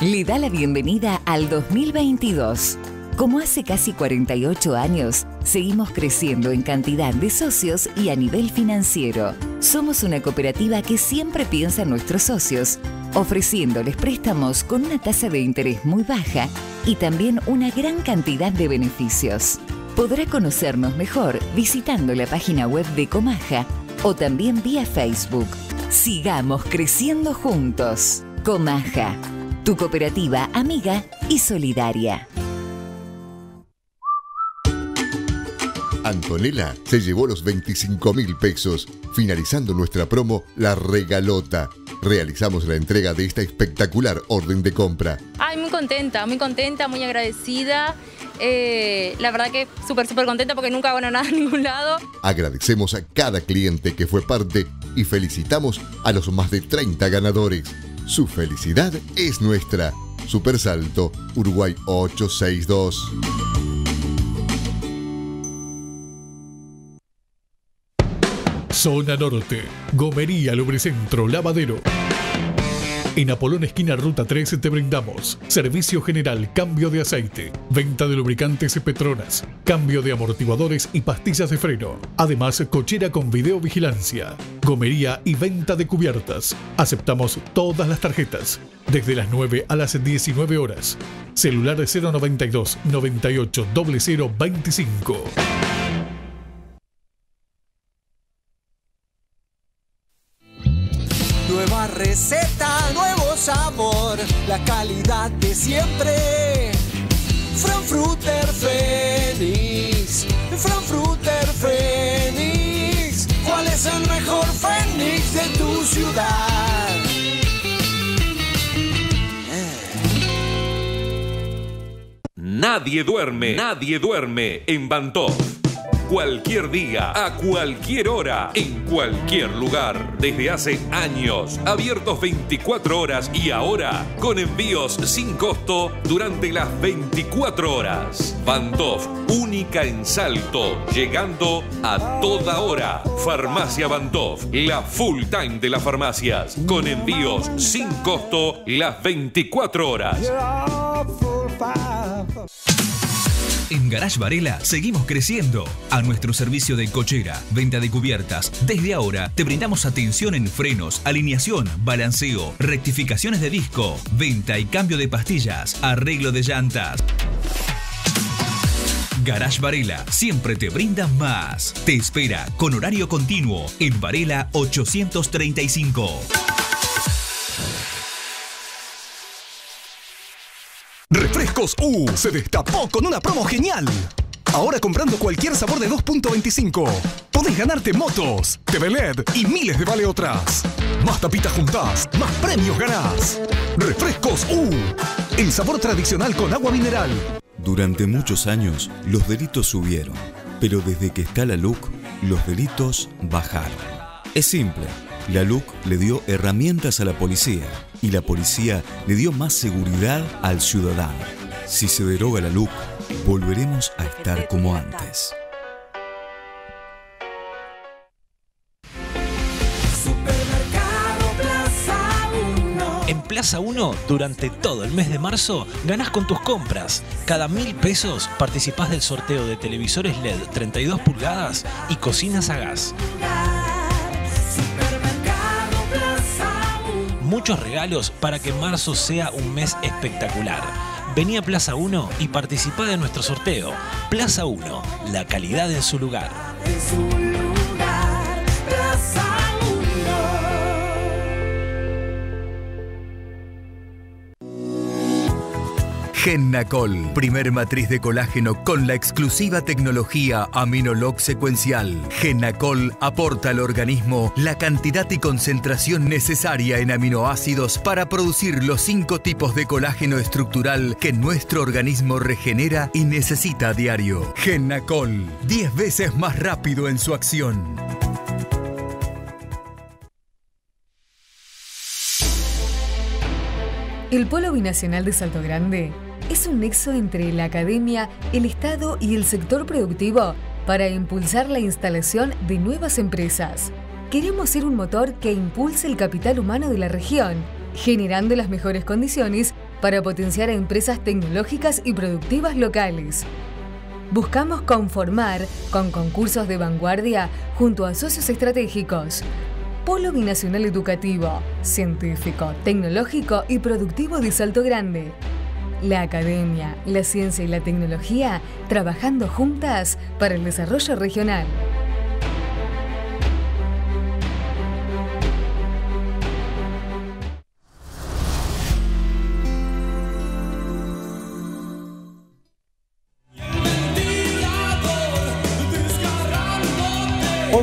Speaker 6: Le da la bienvenida al 2022. Como hace casi 48 años, seguimos creciendo en cantidad de socios y a nivel financiero. Somos una cooperativa que siempre piensa en nuestros socios, ofreciéndoles préstamos con una tasa de interés muy baja y también una gran cantidad de beneficios. Podrá conocernos mejor visitando la página web de Comaja o también vía Facebook. Sigamos creciendo juntos. Comaja, tu cooperativa amiga y solidaria.
Speaker 7: Antonella se llevó los 25 mil pesos, finalizando nuestra promo La Regalota. Realizamos la entrega de esta espectacular orden de compra.
Speaker 8: Ay, muy contenta, muy contenta, muy agradecida. Eh, la verdad que súper, súper contenta porque nunca gano nada en ningún lado.
Speaker 7: Agradecemos a cada cliente que fue parte y felicitamos a los más de 30 ganadores. Su felicidad es nuestra. Super Salto, Uruguay 862.
Speaker 9: Zona Norte, Gomería Lubricentro Lavadero. En Apolón Esquina Ruta 13 te brindamos servicio general, cambio de aceite, venta de lubricantes y Petronas, cambio de amortiguadores y pastillas de freno. Además, cochera con videovigilancia, gomería y venta de cubiertas. Aceptamos todas las tarjetas, desde las 9 a las 19 horas. Celular 092 98 0025.
Speaker 3: Nueva receta, nuevo sabor, la calidad de siempre. Frankfurter Fénix, Frankfurter Fénix. ¿Cuál es el mejor Fénix de tu ciudad?
Speaker 10: Nadie duerme, nadie duerme en Bantó. Cualquier día, a cualquier hora, en cualquier lugar. Desde hace años, abiertos 24 horas y ahora con envíos sin costo durante las 24 horas. Bantof, única en Salto, llegando a toda hora. Farmacia Bantof, la full time de las farmacias, con envíos sin costo las 24 horas.
Speaker 11: En Garage Varela seguimos creciendo. A nuestro servicio de cochera, venta de cubiertas, desde ahora te brindamos atención en frenos, alineación, balanceo, rectificaciones de disco, venta y cambio de pastillas, arreglo de llantas. Garage Varela siempre te brinda más. Te espera con horario continuo en Varela 835.
Speaker 12: Refrescos U se destapó con una promo genial. Ahora comprando cualquier sabor de 2.25, podés ganarte motos, TV LED y miles de vale otras. Más tapitas juntas, más premios ganás. Refrescos U, el sabor tradicional con agua mineral.
Speaker 13: Durante muchos años, los delitos subieron, pero desde que está la LUC, los delitos bajaron. Es simple, la LUC le dio herramientas a la policía y la policía le dio más seguridad al ciudadano. Si se deroga la LUC, volveremos a estar como antes.
Speaker 3: Supermercado Plaza 1.
Speaker 14: En Plaza 1, durante todo el mes de marzo, ganás con tus compras. Cada mil pesos participás del sorteo de televisores LED 32 pulgadas y cocinas a gas.
Speaker 3: Supermercado Plaza 1.
Speaker 14: Muchos regalos para que marzo sea un mes espectacular. Vení a Plaza 1 y participá de nuestro sorteo. Plaza 1, la calidad en su lugar.
Speaker 3: En su lugar. Plaza
Speaker 15: Gennacol, primer matriz de colágeno con la exclusiva tecnología Aminolog secuencial. Gennacol aporta al organismo la cantidad y concentración necesaria en aminoácidos para producir los cinco tipos de colágeno estructural que nuestro organismo regenera y necesita a diario. Gennacol, 10 veces más rápido en su acción.
Speaker 16: El Polo Binacional de Salto Grande es un nexo entre la academia, el Estado y el sector productivo para impulsar la instalación de nuevas empresas. Queremos ser un motor que impulse el capital humano de la región, generando las mejores condiciones para potenciar a empresas tecnológicas y productivas locales. Buscamos conformar con concursos de vanguardia junto a socios estratégicos. Polo Binacional Educativo, Científico, Tecnológico y Productivo de Salto Grande. La academia, la ciencia y la tecnología trabajando juntas para el desarrollo regional.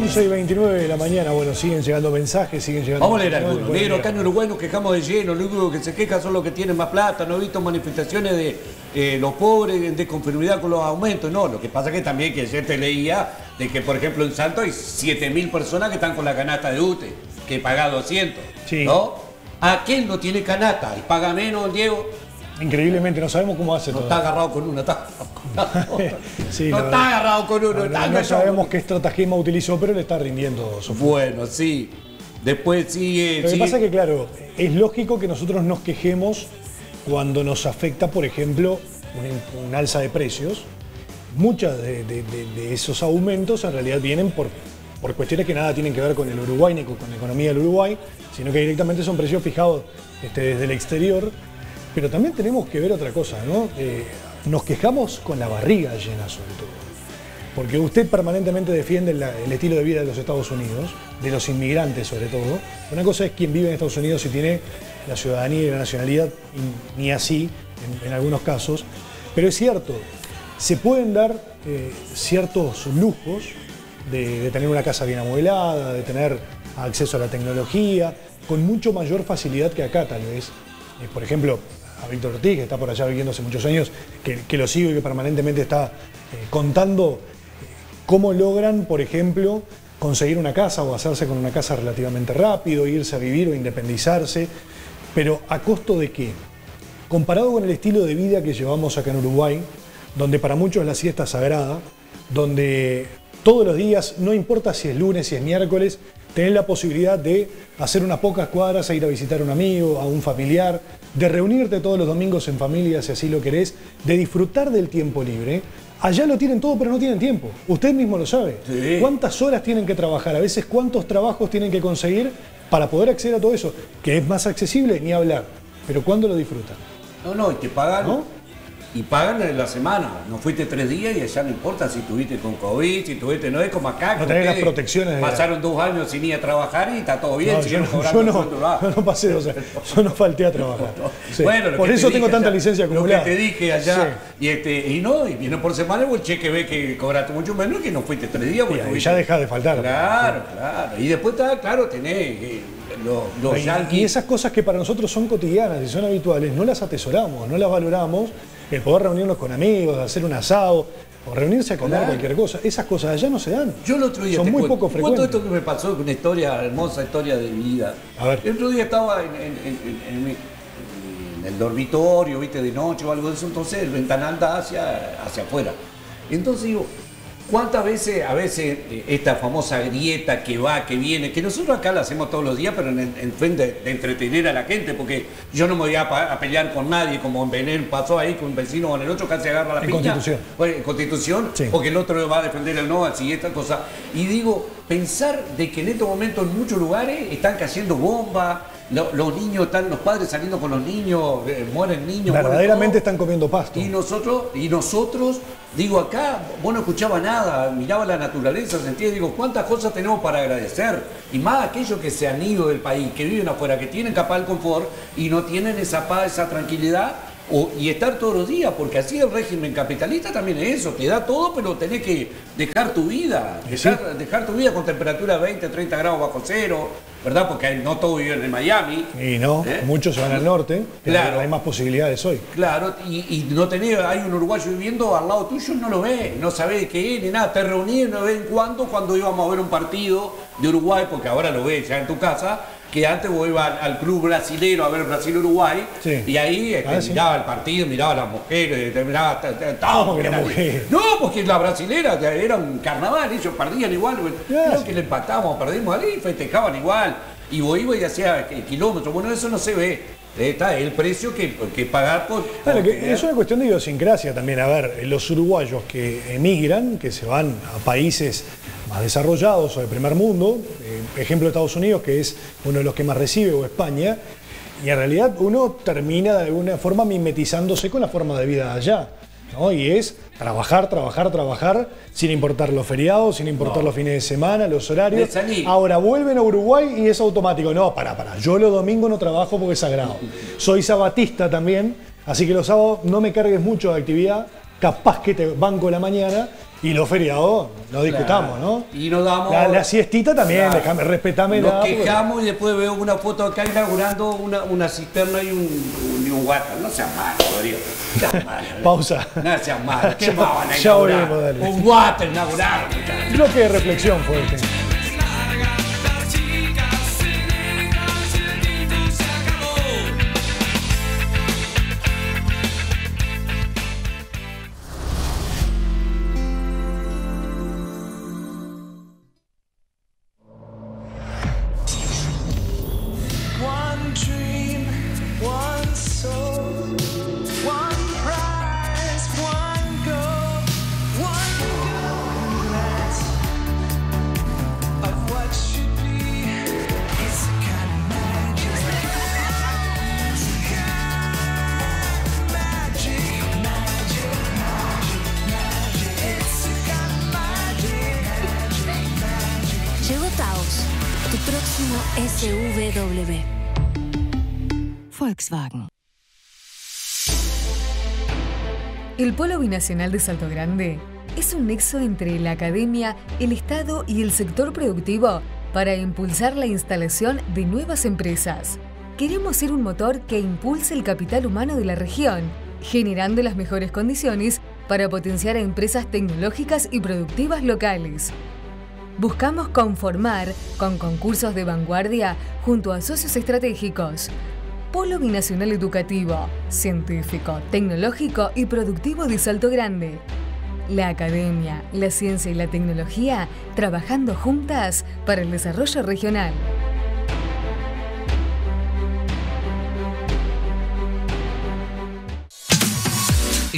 Speaker 1: 11 y 29 de la mañana, bueno, siguen llegando mensajes, siguen llegando
Speaker 2: Vamos a leer algunos. Negro, acá en Uruguay nos quejamos de lleno, lo único que se queja son los que tienen más plata, no he visto manifestaciones de eh, los pobres de conformidad con los aumentos, no, lo que pasa es que también que ayer te leía de que por ejemplo en Salto hay 7.000 personas que están con la canasta de UTE, que paga 200, ¿no? ¿A quién no tiene canasta y paga menos, Diego?
Speaker 1: Increíblemente, no sabemos cómo hace
Speaker 2: No
Speaker 1: todo.
Speaker 2: está agarrado con una, está
Speaker 1: Sí,
Speaker 2: no está agarrado con uno,
Speaker 1: No,
Speaker 2: está
Speaker 1: no sabemos qué estratagema utilizó, pero le está rindiendo su
Speaker 2: Bueno, sí. Después sigue.
Speaker 1: Lo que
Speaker 2: sigue-
Speaker 1: pasa es que, claro, es lógico que nosotros nos quejemos cuando nos afecta, por ejemplo, un, un alza de precios. Muchos de, de- de- de esos aumentos en realidad vienen por, por cuestiones que nada tienen que ver con el Uruguay ni con, con la economía del Uruguay, sino que directamente son precios fijados este, desde el exterior. Pero también tenemos que ver otra cosa, ¿no? Eh, nos quejamos con la barriga llena sobre todo. Porque usted permanentemente defiende el estilo de vida de los Estados Unidos, de los inmigrantes sobre todo. Una cosa es quien vive en Estados Unidos y tiene la ciudadanía y la nacionalidad, ni así en, algunos casos. Pero es cierto, se pueden dar eh, ciertos lujos de, de tener una casa bien amueblada, de tener acceso a la tecnología, con mucho mayor facilidad que acá tal vez. Eh, por ejemplo, a Víctor Ortiz, que está por allá viviendo hace muchos años, que, que lo sigo y que permanentemente está eh, contando cómo logran, por ejemplo, conseguir una casa o hacerse con una casa relativamente rápido, irse a vivir o independizarse, pero ¿a costo de qué? Comparado con el estilo de vida que llevamos acá en Uruguay, donde para muchos la siesta es sagrada, donde todos los días, no importa si es lunes, si es miércoles, tenés la posibilidad de hacer unas pocas cuadras, a ir a visitar a un amigo, a un familiar, de reunirte todos los domingos en familia, si así lo querés, de disfrutar del tiempo libre. Allá lo tienen todo, pero no tienen tiempo. Usted mismo lo sabe. ¿Cuántas horas tienen que trabajar? A veces, ¿cuántos trabajos tienen que conseguir para poder acceder a todo eso? Que es más accesible, ni hablar. Pero ¿cuándo lo disfrutan?
Speaker 2: No, no, y te pagan. Y pagan en la semana. No fuiste tres días y allá no importa si tuviste con COVID, si tuviste. No es como acá.
Speaker 1: No tenés las protecciones
Speaker 2: Pasaron dos años sin ir a trabajar y está todo bien.
Speaker 1: No, yo, no, yo no- yo no pasé, o sea, yo no falté a trabajar. Sí.
Speaker 2: Bueno,
Speaker 1: Por
Speaker 2: te
Speaker 1: eso tengo tanta
Speaker 2: allá,
Speaker 1: licencia acumulada.
Speaker 2: Lo que te dije allá. Y, este, y no, y viene por semana y el cheque ve que cobraste mucho menos que no fuiste tres días. tuviste-
Speaker 1: ya deja de faltar.
Speaker 2: Claro, claro. Y después está, claro, tenés eh, los, los
Speaker 1: Y- y esas cosas que para nosotros son cotidianas y son habituales, no las atesoramos, no las valoramos. El poder reunirnos con amigos, hacer un asado, o reunirse a comer
Speaker 2: Claro.
Speaker 1: cualquier cosa, esas cosas allá no se dan.
Speaker 2: Yo el otro día
Speaker 1: son
Speaker 2: te
Speaker 1: muy poco
Speaker 2: te cuento
Speaker 1: frecuentes.
Speaker 2: esto que me pasó, una historia, hermosa historia de mi vida.
Speaker 1: A ver.
Speaker 2: El otro día estaba en, en- en- en mi- en el dormitorio, viste, de noche o algo de eso, entonces el ventanal da hacia, hacia afuera. Entonces digo, ¿cuántas veces, a veces, eh, esta famosa grieta que va, que viene, que nosotros acá la hacemos todos los días, pero en, en fin de, de entretener a la gente, porque yo no me voy a, pelear con nadie, como en Belén pasó ahí con un vecino o en el otro casi agarra la
Speaker 1: En
Speaker 2: piña.
Speaker 1: Constitución.
Speaker 2: Bueno, en Constitución, porque el otro va a defender el no, así esta cosa. Y digo, pensar de que en estos momentos en muchos lugares están cayendo bombas, lo- los niños están, los padres saliendo con los niños, eh, mueren niños.
Speaker 1: Verdaderamente están comiendo pasto.
Speaker 2: y nosotros, y nosotros, digo, acá vos no escuchaba nada, miraba la naturaleza, sentía, digo, cuántas cosas tenemos para agradecer. Y más aquellos que se han ido del país, que viven afuera, que tienen capaz el confort y no tienen esa paz, esa tranquilidad. O- y estar todos los días, porque así el régimen capitalista también es eso, te da todo, pero tenés que dejar tu vida, dejar, dejar tu vida con temperatura 20, 30 grados bajo cero, ¿verdad? Porque no todos viven en Miami.
Speaker 1: Y no,
Speaker 2: ¿Eh?
Speaker 1: muchos se van al norte,
Speaker 2: Claro.
Speaker 1: hay más posibilidades hoy.
Speaker 2: Claro, y, y no tenés, hay un uruguayo viviendo al lado tuyo, no lo ves, no sabés qué es, ni nada. Te reunís de vez en cuando cuando íbamos a ver un partido de Uruguay, porque ahora lo ves ya en tu casa, que antes vos ibas al, club brasilero a ver Brasil-Uruguay,
Speaker 1: Sí.
Speaker 2: y ahí este,
Speaker 1: Ah, sí.
Speaker 2: miraba el partido, miraba a las mujeres, miraba todo,
Speaker 1: ¿Cómo que las
Speaker 2: era-
Speaker 1: mujeres?
Speaker 2: No, porque la brasilera era un carnaval, ellos perdían igual, creo que le empatamos, perdimos ahí, festejaban igual, y vos ibas y hacía eh, kilómetros, bueno, eso no se ve. Está el precio que, que pagar por,
Speaker 1: Claro, que es una cuestión de idiosincrasia también. A ver, los uruguayos que emigran, que se van a países más desarrollados o de primer mundo, eh, ejemplo Estados Unidos, que es uno de los que más recibe, o España, y en realidad uno termina de alguna forma mimetizándose con la forma de vida allá. ¿No? Y es trabajar, trabajar, trabajar, sin importar los feriados, sin importar los fines de semana, los horarios. Ahora vuelven a Uruguay y es automático. No, para, para. Yo los domingos no trabajo porque es sagrado. Soy sabatista también, así que los sábados no me cargues mucho de actividad. Capaz que te banco la mañana y los feriados no discutamos, ¿no?
Speaker 2: Y nos damos.
Speaker 1: La, la siestita también, déjame, respetame
Speaker 2: Nos
Speaker 1: la-
Speaker 2: quejamos y después veo una foto acá inaugurando una, una cisterna y un, y un water. No seas malo, Rodrigo. No seas malo.
Speaker 1: Pausa.
Speaker 2: No seas malo. ¿Qué
Speaker 1: Ya-
Speaker 2: más van a
Speaker 1: ya
Speaker 2: inaugurar?
Speaker 1: volvemos, dale.
Speaker 2: Un water inaugurar, muchachos.
Speaker 1: Bloque de reflexión fue este.
Speaker 16: Binacional de Salto Grande es un nexo entre la academia, el Estado y el sector productivo para impulsar la instalación de nuevas empresas. Queremos ser un motor que impulse el capital humano de la región, generando las mejores condiciones para potenciar a empresas tecnológicas y productivas locales. Buscamos conformar con concursos de vanguardia junto a socios estratégicos. Polo Binacional Educativo, Científico, Tecnológico y Productivo de Salto Grande. La academia, la ciencia y la tecnología trabajando juntas para el desarrollo regional.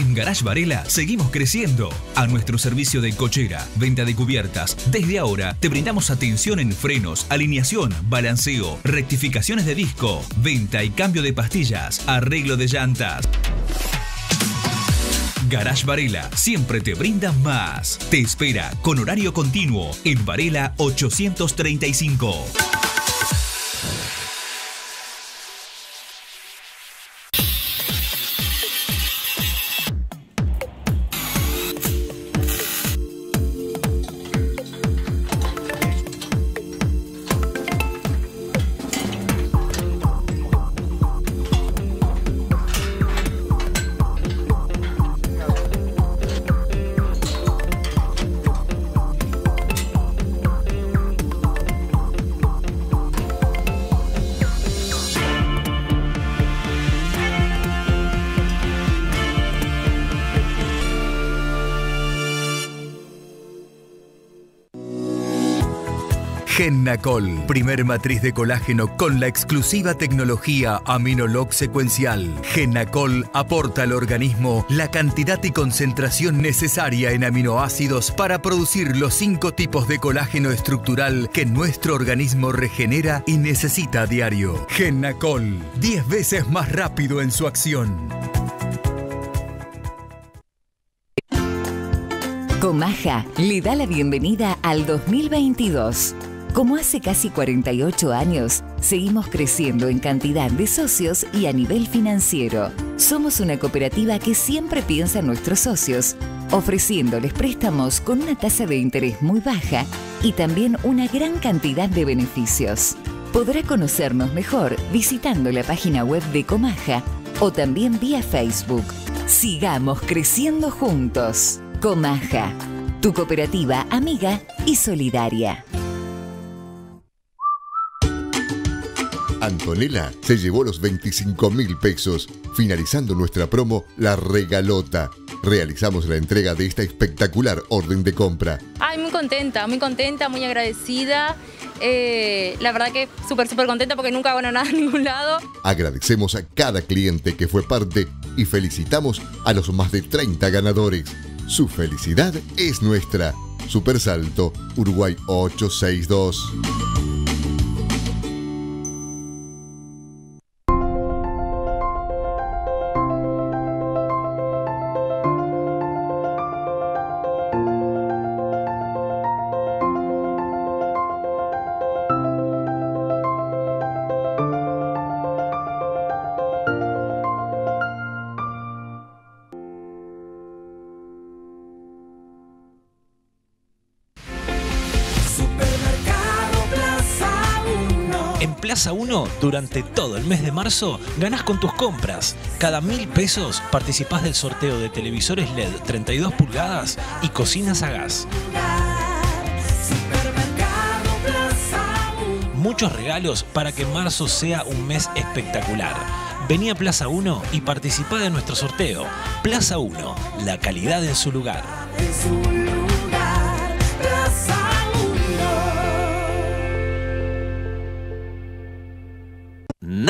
Speaker 11: En Garage Varela seguimos creciendo. A nuestro servicio de cochera, venta de cubiertas, desde ahora te brindamos atención en frenos, alineación, balanceo, rectificaciones de disco, venta y cambio de pastillas, arreglo de llantas. Garage Varela siempre te brinda más. Te espera con horario continuo en Varela 835.
Speaker 15: Gennacol, primer matriz de colágeno con la exclusiva tecnología Aminolog secuencial. Gennacol aporta al organismo la cantidad y concentración necesaria en aminoácidos para producir los cinco tipos de colágeno estructural que nuestro organismo regenera y necesita a diario. Gennacol, 10 veces más rápido en su acción.
Speaker 6: Comaja le da la bienvenida al 2022. Como hace casi 48 años, seguimos creciendo en cantidad de socios y a nivel financiero. Somos una cooperativa que siempre piensa en nuestros socios, ofreciéndoles préstamos con una tasa de interés muy baja y también una gran cantidad de beneficios. Podrá conocernos mejor visitando la página web de Comaja o también vía Facebook. Sigamos creciendo juntos. Comaja, tu cooperativa amiga y solidaria.
Speaker 7: Antonella se llevó los 25 mil pesos. Finalizando nuestra promo, la regalota. Realizamos la entrega de esta espectacular orden de compra.
Speaker 8: Ay, muy contenta, muy contenta, muy agradecida. Eh, la verdad que súper, súper contenta porque nunca gano nada en ningún lado.
Speaker 7: Agradecemos a cada cliente que fue parte y felicitamos a los más de 30 ganadores. Su felicidad es nuestra. Super Salto, Uruguay 862.
Speaker 14: Durante todo el mes de marzo, ganás con tus compras. Cada mil pesos participás del sorteo de televisores LED 32 pulgadas y cocinas a gas.
Speaker 3: Supermercado Plaza 1.
Speaker 14: Muchos regalos para que marzo sea un mes espectacular. Vení a Plaza 1 y participá de nuestro sorteo. Plaza 1, la calidad en su lugar.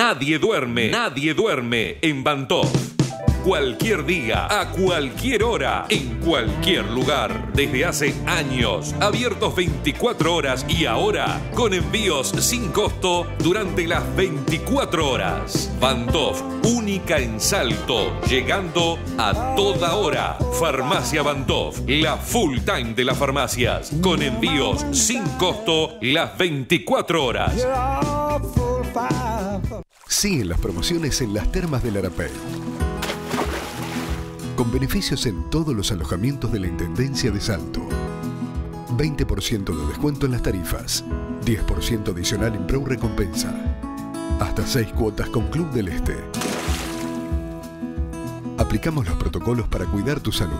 Speaker 10: Nadie duerme, nadie duerme en Bantov. Cualquier día, a cualquier hora, en cualquier lugar. Desde hace años, abiertos 24 horas y ahora con envíos sin costo durante las 24 horas. Bantov, única en Salto, llegando a toda hora. Farmacia Bantov, la full time de las farmacias, con envíos sin costo las 24 horas.
Speaker 4: Siguen las promociones en las termas del Arapey. Con beneficios en todos los alojamientos de la Intendencia de Salto. 20% de descuento en las tarifas. 10% adicional en Pro Recompensa. Hasta 6 cuotas con Club del Este. aplicamos los protocolos para cuidar tu salud.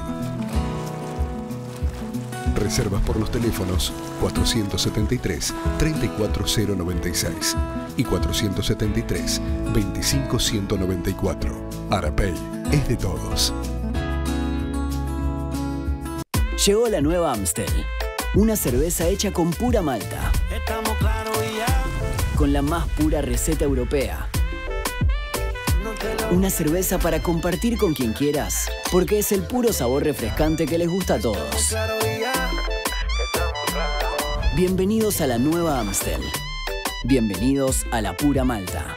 Speaker 4: Reservas por los teléfonos 473-34096 y 473-25194. Arapey es de todos.
Speaker 17: Llegó la nueva Amstel. Una cerveza hecha con pura malta. Con la más pura receta europea. Una cerveza para compartir con quien quieras, porque es el puro sabor refrescante que les gusta a todos. Bienvenidos a la nueva Amstel. Bienvenidos a la pura malta.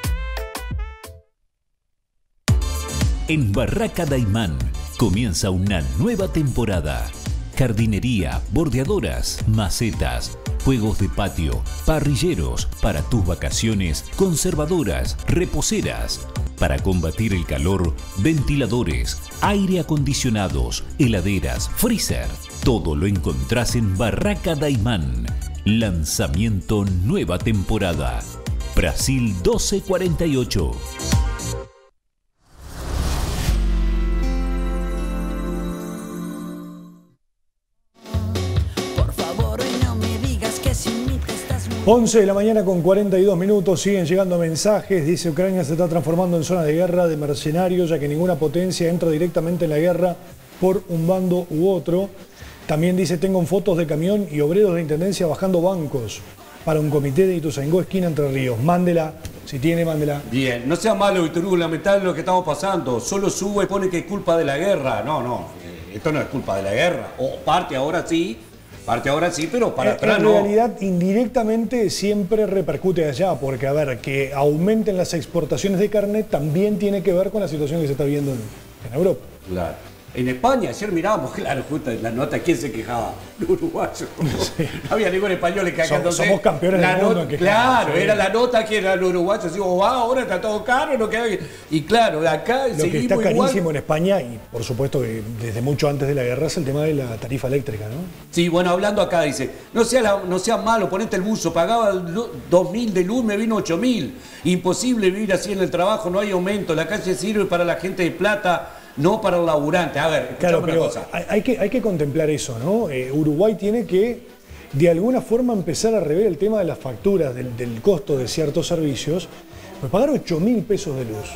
Speaker 18: En Barraca Daimán comienza una nueva temporada. Jardinería, bordeadoras, macetas, juegos de patio, parrilleros para tus vacaciones, conservadoras, reposeras. Para combatir el calor, ventiladores, aire acondicionados, heladeras, freezer. Todo lo encontrás en Barraca Daimán. Lanzamiento nueva temporada. Brasil 1248.
Speaker 19: Por favor, no me digas que sin mí te estás
Speaker 1: 11 de la mañana con 42 minutos, siguen llegando mensajes, dice Ucrania se está transformando en zona de guerra de mercenarios, ya que ninguna potencia entra directamente en la guerra por un bando u otro. También dice, tengo fotos de camión y obreros de intendencia bajando bancos para un comité de Ituzaingó, esquina Entre Ríos. Mándela, si tiene, mándela.
Speaker 2: Bien, no sea malo, Vitorú, lamentable lo que estamos pasando. Solo sube y pone que es culpa de la guerra. No, no, eh, esto no es culpa de la guerra. O parte ahora sí, parte ahora sí, pero para
Speaker 1: En-
Speaker 2: atrás
Speaker 1: en
Speaker 2: no.
Speaker 1: realidad, indirectamente siempre repercute allá, porque, a ver, que aumenten las exportaciones de carne también tiene que ver con la situación que se está viendo en, en Europa.
Speaker 2: Claro. En España, ayer mirábamos, claro, justo en la nota, ¿quién se quejaba? Los uruguayos. No había ningún español quejándose.
Speaker 1: somos campeones
Speaker 2: La
Speaker 1: del mundo en
Speaker 2: Claro,
Speaker 1: sí.
Speaker 2: era la nota que eran los uruguayos. Digo, va, ahora está todo caro, no queda. Y claro, de acá
Speaker 1: Lo que está
Speaker 2: igual.
Speaker 1: carísimo en España, y por supuesto que desde mucho antes de la guerra, es el tema de la tarifa eléctrica, ¿no?
Speaker 2: Sí, bueno, hablando acá, dice, no sea, la- no sea malo, ponete el buzo, pagaba lu- 2.000 de luz, me vino 8.000. Imposible vivir así en el trabajo, no hay aumento, la calle sirve para la gente de plata, no para el laburante. A ver,
Speaker 1: Claro,
Speaker 2: una
Speaker 1: pero
Speaker 2: cosa.
Speaker 1: hay, hay que, hay que contemplar eso, ¿no? Eh, Uruguay tiene que, de alguna forma, empezar a rever el tema de las facturas, del, del costo de ciertos servicios. Pues pagar 8 mil pesos de luz,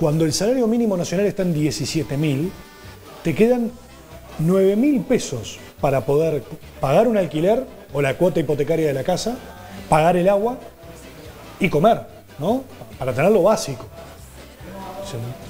Speaker 1: cuando el salario mínimo nacional está en 17 mil, te quedan 9 mil pesos para poder pagar un alquiler o la cuota hipotecaria de la casa, pagar el agua y comer, ¿no? Para tener lo básico.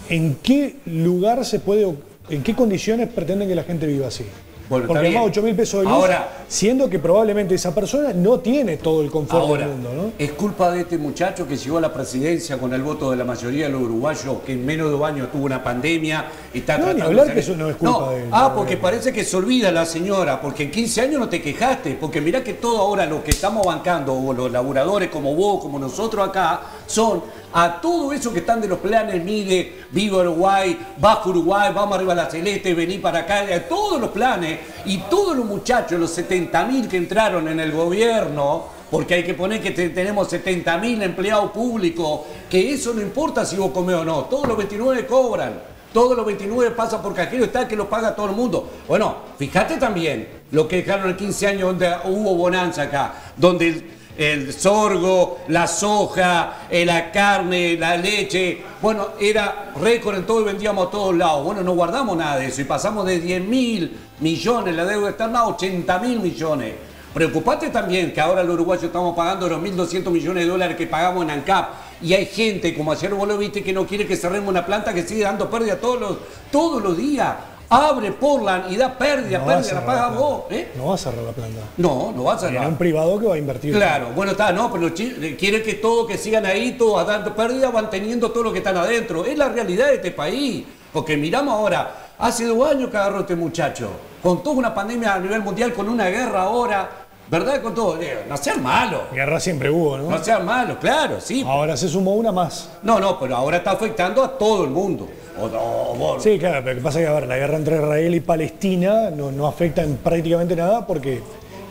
Speaker 1: ¿En qué lugar se puede, en qué condiciones pretenden que la gente viva así?
Speaker 2: Bueno,
Speaker 1: Porque además 8 mil pesos de luz,
Speaker 2: Ahora-
Speaker 1: siendo que probablemente esa persona no tiene todo el confort
Speaker 2: Ahora,
Speaker 1: del mundo, ¿no?
Speaker 2: es culpa de este muchacho que llegó a la presidencia con el voto de la mayoría de los uruguayos, que en menos de dos años tuvo una pandemia y está
Speaker 1: No, ni
Speaker 2: tratando
Speaker 1: hablar
Speaker 2: de
Speaker 1: que eso no es culpa de él.
Speaker 2: Ah, porque parece que se olvida la señora, porque en 15 años no te quejaste, porque mirá que todo ahora lo que estamos bancando, o los laburadores como vos, como nosotros acá, son a todo eso que están de los planes, mire, viva Uruguay, bajo Uruguay, vamos arriba a la celeste, vení para acá, a todos los planes y todos los muchachos, los 70 mil que entraron en el gobierno, porque hay que poner que te- tenemos 70 mil empleados públicos, que eso no importa si vos comés o no, todos los 29 cobran. Todos los 29 pasan por cajero, está que lo paga todo el mundo. Bueno, fíjate también lo que dejaron en 15 años donde hubo bonanza acá, donde el, sorgo, la soja, eh, la carne, la leche, bueno, era récord en todo y vendíamos a todos lados. Bueno, no guardamos nada de eso y pasamos de 10 mil millones, la deuda externa a 80 mil millones. Preocupate también que ahora los uruguayos estamos pagando los 1.200 millones de dólares que pagamos en ANCAP. Y hay gente, como ayer vos lo viste, que no quiere que cerremos una planta que sigue dando pérdida todos los, todos los días. Abre Portland y da pérdida,
Speaker 1: No
Speaker 2: pérdida, la
Speaker 1: planta.
Speaker 2: vos. ¿eh?
Speaker 1: No va a cerrar la planta.
Speaker 2: No, no va a cerrar.
Speaker 1: Era un privado que va a invertir.
Speaker 2: Claro, bueno, está, no, pero chi- quiere que todos que sigan ahí, todos dando pérdida, van teniendo todo lo que están adentro. Es la realidad de este país. Porque miramos ahora, hace dos años que agarró este muchacho, con toda una pandemia a nivel mundial, con una guerra ahora, ¿verdad? Con todo. Eh, No sean malos.
Speaker 1: Guerra siempre hubo, ¿no?
Speaker 2: No sean malos, claro, sí.
Speaker 1: Ahora se sumó una más.
Speaker 2: No, no, pero ahora está afectando a todo el mundo. O, o- o-
Speaker 1: Sí, claro, pero lo que pasa es que a ver, la guerra entre Israel y Palestina no, no afecta en prácticamente nada porque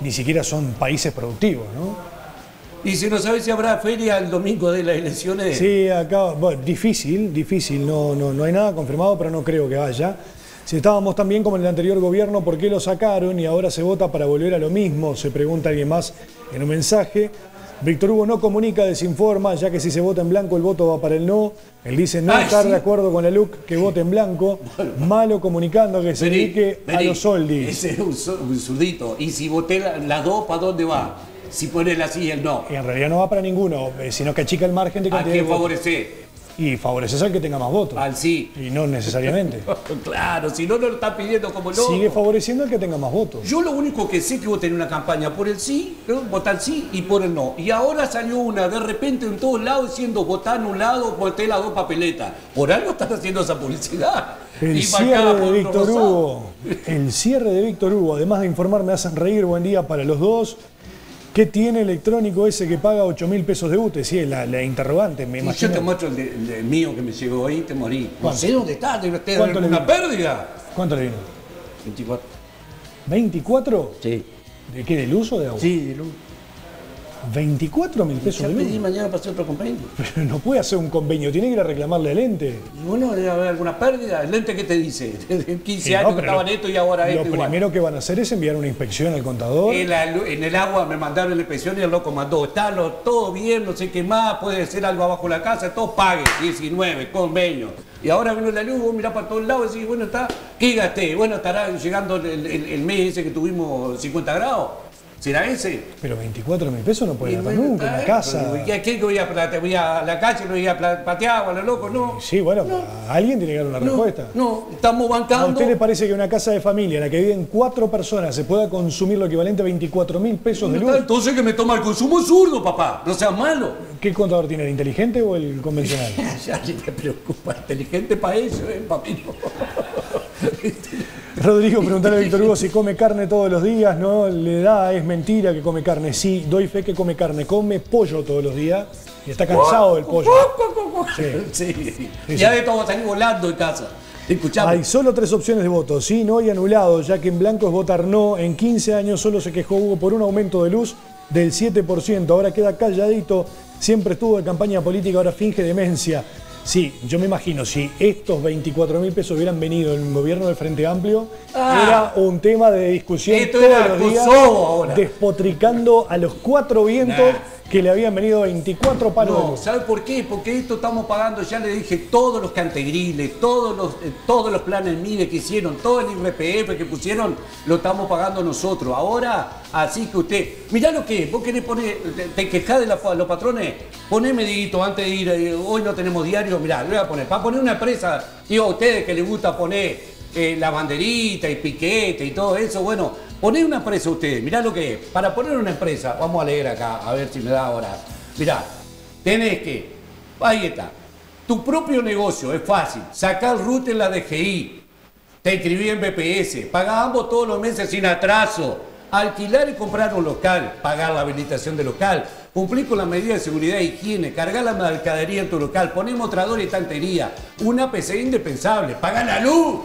Speaker 1: ni siquiera son países productivos, ¿no?
Speaker 2: Y si no sabes si habrá feria el domingo de las elecciones.
Speaker 1: Sí, acá, bueno, difícil, difícil, no, no, no hay nada confirmado, pero no creo que vaya. Si estábamos tan bien como en el anterior gobierno, ¿por qué lo sacaron y ahora se vota para volver a lo mismo? Se pregunta alguien más en un mensaje. Víctor Hugo no comunica, desinforma, ya que si se vota en blanco el voto va para el no. Él dice no
Speaker 2: Ay,
Speaker 1: estar
Speaker 2: sí.
Speaker 1: de acuerdo con la LUC que vote en blanco. Malo comunicando que se
Speaker 2: Vení,
Speaker 1: dedique a los soldis.
Speaker 2: Ese es un, un zurdito. Y si voté la- las dos, ¿para dónde va? Si pone la sí y el no.
Speaker 1: Y en realidad no va para ninguno, eh, sino que achica el margen de
Speaker 2: ¿A
Speaker 1: cantidad votos.
Speaker 2: favorece?
Speaker 1: Y favoreces al que tenga más votos.
Speaker 2: Al sí.
Speaker 1: Y no necesariamente.
Speaker 2: claro, si no, no lo está pidiendo como loco.
Speaker 1: Sigue favoreciendo al que tenga más votos.
Speaker 2: Yo lo único que sé que vos tenés una campaña por el sí, ¿no? votar sí y por el no. Y ahora salió una de repente en todos lados diciendo votar un lado, voté las dos papeletas. Por algo están haciendo esa publicidad.
Speaker 1: El
Speaker 2: Y
Speaker 1: cierre de Víctor. Hugo. El cierre de Víctor Hugo, además de informar, me hacen reír. Buen día para los dos. ¿Qué tiene electrónico ese que paga 8 mil pesos de UTE? Sí, la, la interrogante, me
Speaker 2: Y yo te muestro el, de- el de- el mío que me llegó ahí, te morí. No
Speaker 1: ¿Cuánto?
Speaker 2: sé dónde está, debe tener
Speaker 1: ¿Cuánto
Speaker 2: una pérdida.
Speaker 1: ¿Cuánto le vino?
Speaker 2: 24.
Speaker 1: ¿24?
Speaker 2: Sí.
Speaker 1: ¿De qué? ¿Del uso de agua?
Speaker 2: Sí, de luz.
Speaker 1: 24 mil pesos de
Speaker 2: pedí
Speaker 1: luz.
Speaker 2: mañana para hacer otro convenio.
Speaker 1: Pero no puede hacer un convenio, tiene que ir a reclamarle al ente.
Speaker 2: Y bueno, debe haber alguna pérdida. ¿El lente qué te dice? En 15
Speaker 1: Sí, no,
Speaker 2: años que
Speaker 1: pero
Speaker 2: estaba
Speaker 1: lo-
Speaker 2: neto y ahora
Speaker 1: Lo
Speaker 2: esto igual.
Speaker 1: primero que van a hacer es enviar una inspección al contador.
Speaker 2: En, la lu- en el agua me mandaron la inspección y el loco mandó, está lo- todo bien, no sé qué más, puede ser algo abajo de la casa, todo pague, 19, convenio. Y ahora vino la luz, vos mirás para todos lados y decís, bueno, está, ¿qué gasté? Bueno, estará llegando el, el- el mes ese que tuvimos 50 grados. ¿Será ese?
Speaker 1: Pero 24 mil pesos no puede gastar nunca la casa.
Speaker 2: ¿y a qué que voy a, plate- voy a la calle, no voy a patear a lo loco? No.
Speaker 1: Sí, bueno, alguien tiene que dar una
Speaker 2: No,
Speaker 1: respuesta.
Speaker 2: No, estamos
Speaker 1: ¿A
Speaker 2: bancando.
Speaker 1: usted le parece que una casa de familia en la que viven cuatro personas se pueda consumir lo equivalente a 24 mil pesos de luz?
Speaker 2: Entonces que me toma el consumo zurdo, papá. No seas malo.
Speaker 1: ¿Qué contador tiene, el inteligente o el convencional?
Speaker 2: ya ni te preocupa, inteligente para eso, eh, papito.
Speaker 1: Rodrigo, preguntarle a Víctor Hugo si come carne todos los días, ¿no? Le da, es mentira que come carne. Sí, doy fe que come carne, come pollo todos los días y está cansado del pollo.
Speaker 2: Sí.
Speaker 1: Sí,
Speaker 2: Ya
Speaker 1: sí.
Speaker 2: de todo salir volando en casa. Escuchame.
Speaker 1: Hay solo tres opciones de voto, sí, no y anulado, ya que en blanco es votar no. En 15 años solo se quejó Hugo por un aumento de luz del 7%. Ahora queda calladito, siempre estuvo en campaña política, ahora finge demencia. Sí, yo me imagino, si estos 24 mil pesos hubieran venido en el gobierno del Frente Amplio,
Speaker 2: Ah.
Speaker 1: era un tema de discusión todos los días,
Speaker 2: ahora.
Speaker 1: despotricando a los cuatro vientos que le habían venido 24 palos de
Speaker 2: No,
Speaker 1: luz.
Speaker 2: ¿sabe por qué? Porque esto estamos pagando, ya le dije, todos los cantegriles, todos los, eh, todos los planes MIDE que hicieron, todo el IRPF que pusieron, lo estamos pagando nosotros. Ahora, así que usted, mirá lo que es, vos querés poner, te, te quejás de la- los patrones, poneme, Dieguito, antes de ir, eh, hoy no tenemos diario, mirá, le voy a poner, para poner una empresa, digo a ustedes que les gusta poner eh, la banderita y piquete y todo eso, bueno, poné una empresa ustedes, mirá lo que es. Para poner una empresa, vamos a leer acá, a ver si me da ahora. Mirá, tenés que, ahí está, tu propio negocio, es fácil, sacar ruta en la DGI, te inscribí en BPS, pagás ambos todos los meses sin atraso, alquilar y comprar un local, pagar la habilitación del local, cumplir con las medidas de seguridad e higiene, cargar la mercadería en tu local, poner mostrador y estantería, una PC indispensable, pagar la luz,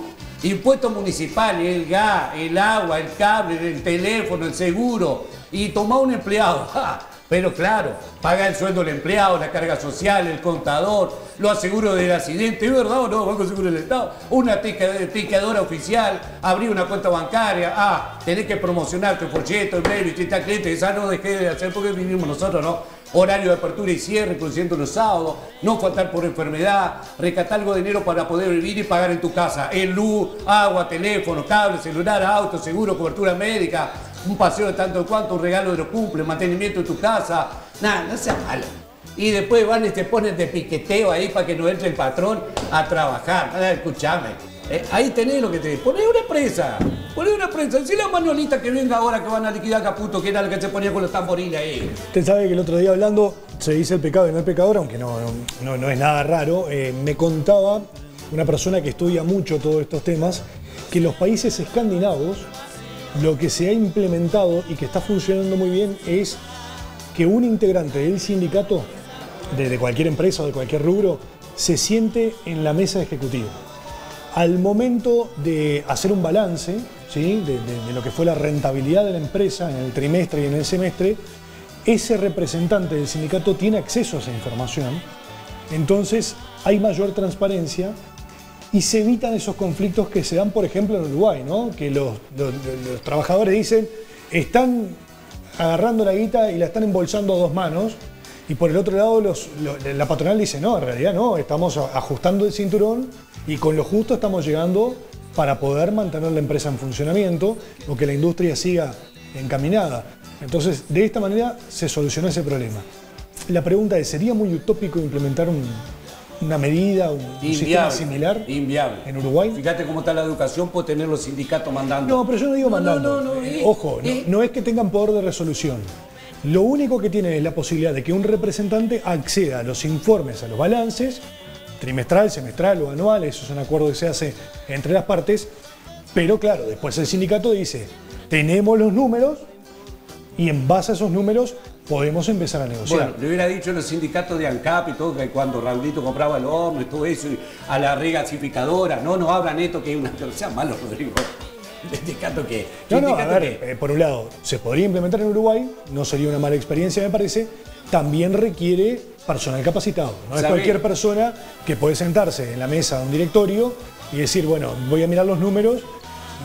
Speaker 2: impuestos municipales, el gas, el agua, el cable, el teléfono, el seguro, y tomar un empleado. Pero claro, paga el sueldo del empleado, la carga social, el contador, los aseguros del accidente, ¿es verdad o no? Banco Seguro del Estado, una tica- tiqueadora oficial, abrir una cuenta bancaria, ah, tenés que promocionar tu folleto, el breve, está cliente, esa no dejé de hacer porque vivimos nosotros, ¿no? Horario de apertura y cierre, incluyendo los sábados, no faltar por enfermedad, recatar algo de dinero para poder vivir y pagar en tu casa, el luz, agua, teléfono, cable, celular, auto, seguro, cobertura médica, un paseo de tanto en cuanto, un regalo de los cumples, mantenimiento de tu casa, nada, no sea malo. Y después van y te ponen de piqueteo ahí para que no entre el patrón a trabajar. Ah, escuchame. Eh, ahí tenés lo que te. Poné una empresa. Poné una empresa. Decirle a Manolita que venga ahora que van a liquidar a Caputo, que era el que se ponía con los tamboriles ahí.
Speaker 1: Usted sabe que el otro día hablando se dice el pecado y no el pecador, aunque no, no, no es nada raro. Eh, me contaba una persona que estudia mucho todos estos temas que los países escandinavos lo que se ha implementado y que está funcionando muy bien es que un integrante del sindicato, de, de cualquier empresa o de cualquier rubro, se siente en la mesa ejecutiva. Al momento de hacer un balance ¿sí? de, lo que fue la rentabilidad de la empresa en el trimestre y en el semestre, ese representante del sindicato tiene acceso a esa información, entonces hay mayor transparencia y se evitan esos conflictos que se dan, por ejemplo, en Uruguay, ¿no? que los, los- los trabajadores dicen, están agarrando la guita y la están embolsando a dos manos, y por el otro lado los- la patronal dice, no, en realidad no, estamos ajustando el cinturón y con lo justo estamos llegando para poder mantener la empresa en funcionamiento o que la industria siga encaminada. Entonces, de esta manera se solucionó ese problema. La pregunta es, ¿sería muy utópico implementar un- una medida, un, un sistema
Speaker 2: Inviable.
Speaker 1: similar
Speaker 2: Inviable.
Speaker 1: en Uruguay?
Speaker 2: Fíjate cómo está la educación por tener los sindicatos mandando.
Speaker 1: No, pero yo no digo mandando.
Speaker 2: no, no,
Speaker 1: eh, Ojo, no-
Speaker 2: eh.
Speaker 1: no, es que tengan poder de resolución. Lo único que tienen es la posibilidad de que un representante acceda a los informes, a los balances, trimestral, semestral o anual, eso es un acuerdo que se hace entre las partes, pero claro, después el sindicato dice, tenemos los números y en base a esos números podemos empezar a negociar.
Speaker 2: Bueno, le hubiera dicho los sindicatos de ANCAP y todo, que cuando Raulito compraba el horno y todo eso, a la regasificadora, no nos hablan esto que es una... No sean malos, Rodrigo. Que...
Speaker 1: No, no, a ver, eh, por un lado, se podría implementar en Uruguay, no sería una mala experiencia, me parece. También requiere personal capacitado. No es cualquier persona que puede sentarse en la mesa de un directorio y decir, bueno, voy a mirar los números.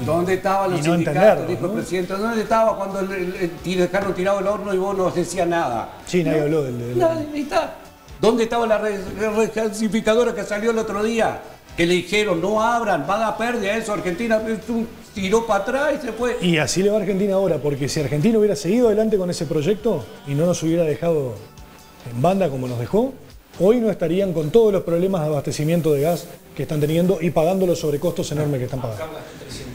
Speaker 2: ¿Dónde estaban los
Speaker 1: no
Speaker 2: sindicatos? dijo el
Speaker 1: ¿no?
Speaker 2: presidente. ¿Dónde estaba cuando el- dejaron tirado el horno y vos no decías nada?
Speaker 1: Sí, nadie habló del.
Speaker 2: ahí está. ¿Dónde estaba la re- la regasificadora que salió el otro día? Que le dijeron, no abran, van a pérdida eso. Argentina pum, tiró para atrás y se fue.
Speaker 1: Y así le va a Argentina ahora, porque si Argentina hubiera seguido adelante con ese proyecto y no nos hubiera dejado en banda como nos dejó, hoy no estarían con todos los problemas de abastecimiento de gas que están teniendo y pagando los sobrecostos enormes que están pagando.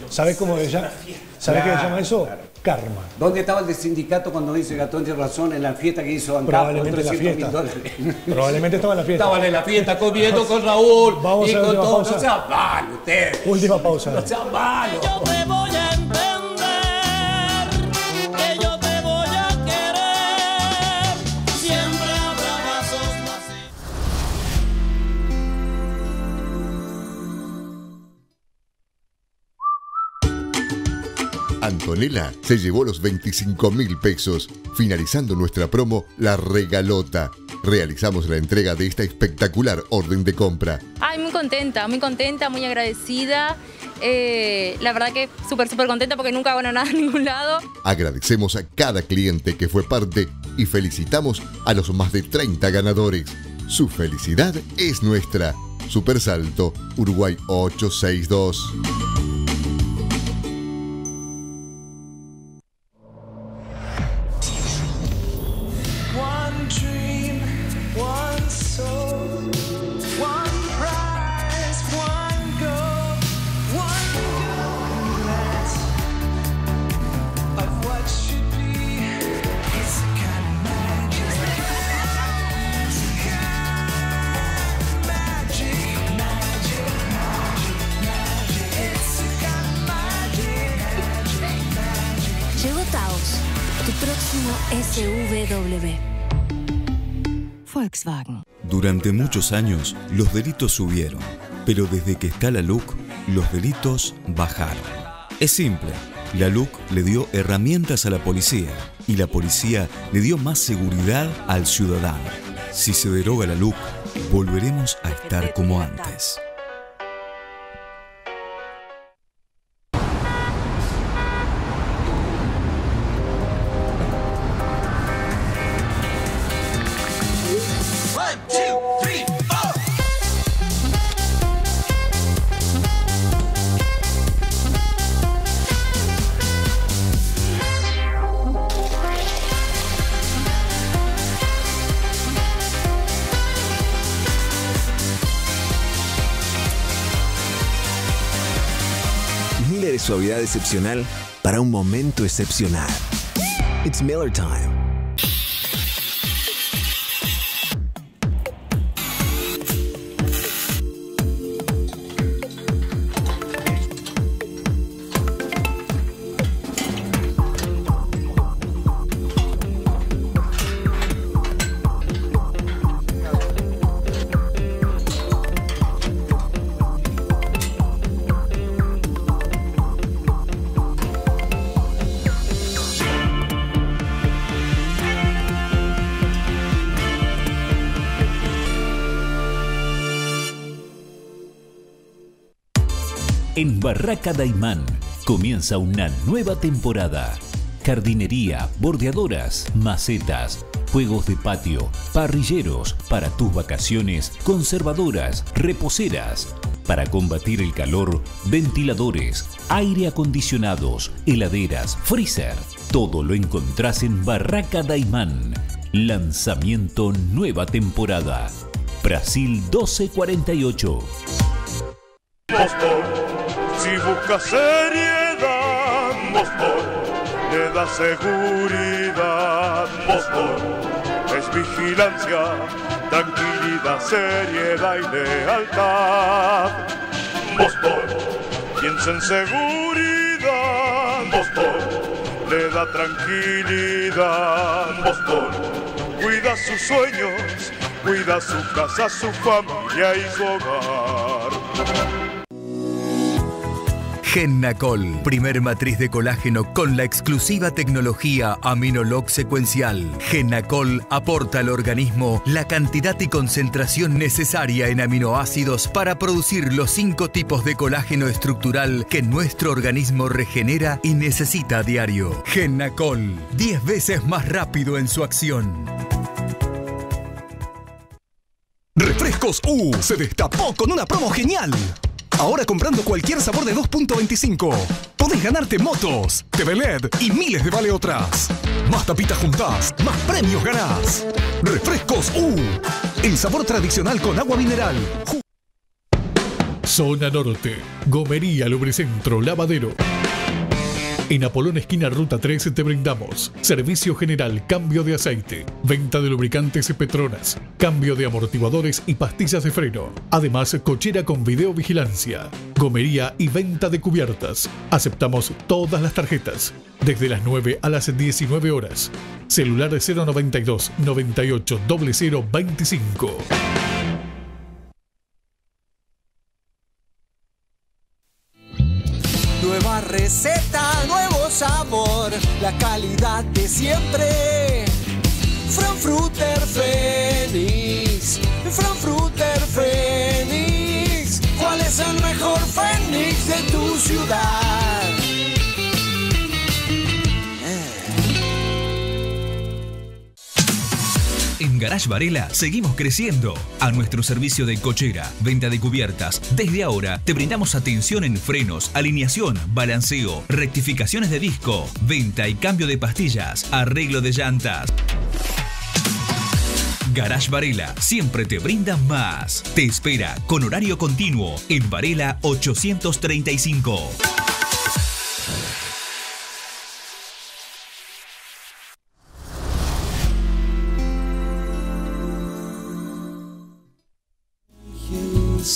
Speaker 1: ¿Sabés cómo se llama? ¿Sabés qué se llama eso? Karma.
Speaker 2: ¿Dónde estaba el de sindicato cuando dice Gatón tiene razón en la fiesta que hizo ANCAP?
Speaker 1: Probablemente en la
Speaker 2: 300 mil
Speaker 1: fiesta.
Speaker 2: dólares?
Speaker 1: Probablemente estaba en la fiesta.
Speaker 2: Estaban en la fiesta comiendo con Raúl
Speaker 1: Vamos
Speaker 2: y
Speaker 1: a
Speaker 2: con
Speaker 1: última
Speaker 2: todo.
Speaker 1: pausa.
Speaker 2: No malos ustedes.
Speaker 1: Última pausa.
Speaker 2: No sean malos.
Speaker 3: te voy a
Speaker 7: Antonella se llevó los 25 mil pesos. Finalizando nuestra promo, la regalota. Realizamos la entrega de esta espectacular orden de compra.
Speaker 8: Ay, muy contenta, muy contenta, muy agradecida. Eh, la verdad que súper, súper contenta porque nunca gano nada en ningún lado.
Speaker 7: Agradecemos a cada cliente que fue parte y felicitamos a los más de 30 ganadores. Su felicidad es nuestra. Super Salto, Uruguay 862.
Speaker 13: Años, los delitos subieron, pero desde que está la LUC, los delitos bajaron. Es simple, la LUC le dio herramientas a la policía y la policía le dio más seguridad al ciudadano. Si se deroga la LUC, volveremos a estar como antes.
Speaker 20: Suavidad excepcional para un momento excepcional. It's Miller time.
Speaker 18: Barraca Daimán comienza una nueva temporada. Jardinería, bordeadoras, macetas, juegos de patio, parrilleros para tus vacaciones, conservadoras, reposeras. Para combatir el calor, ventiladores, aire acondicionados, heladeras, freezer. Todo lo encontrás en Barraca Daimán. Lanzamiento nueva temporada. Brasil 1248.
Speaker 21: Si buscas seriedad, Boston, le da seguridad. Boston, es vigilancia, tranquilidad, seriedad y lealtad. Boston, piensa en seguridad. Boston, le da tranquilidad. Boston, cuida sus sueños, cuida su casa, su familia y su hogar.
Speaker 15: Gennacol, primer matriz de colágeno con la exclusiva tecnología Aminolog secuencial. Gennacol aporta al organismo la cantidad y concentración necesaria en aminoácidos para producir los cinco tipos de colágeno estructural que nuestro organismo regenera y necesita a diario. Gennacol, 10 veces más rápido en su acción.
Speaker 12: Refrescos U se destapó con una promo genial. Ahora comprando cualquier sabor de 2.25, podés ganarte motos, TV LED y miles de vale otras. Más tapitas juntás, más premios ganás. Refrescos U, el sabor tradicional con agua mineral.
Speaker 9: Zona Norte, Gomería Lubricentro Lavadero. En Apolón Esquina Ruta 13 te brindamos servicio general, cambio de aceite, venta de lubricantes Petronas, cambio de amortiguadores y pastillas de freno. Además, cochera con videovigilancia, gomería y venta de cubiertas. Aceptamos todas las tarjetas, desde las 9 a las 19 horas. Celular 092 98 00 25.
Speaker 3: Receta, nuevo sabor, la calidad de siempre. Frankfurter Fénix, Frankfurter Fénix. ¿Cuál es el mejor Fénix de tu ciudad?
Speaker 11: En Garage Varela seguimos creciendo. A nuestro servicio de cochera, venta de cubiertas, desde ahora te brindamos atención en frenos, alineación, balanceo, rectificaciones de disco, venta y cambio de pastillas, arreglo de llantas. Garage Varela siempre te brinda más. Te espera con horario continuo en Varela 835.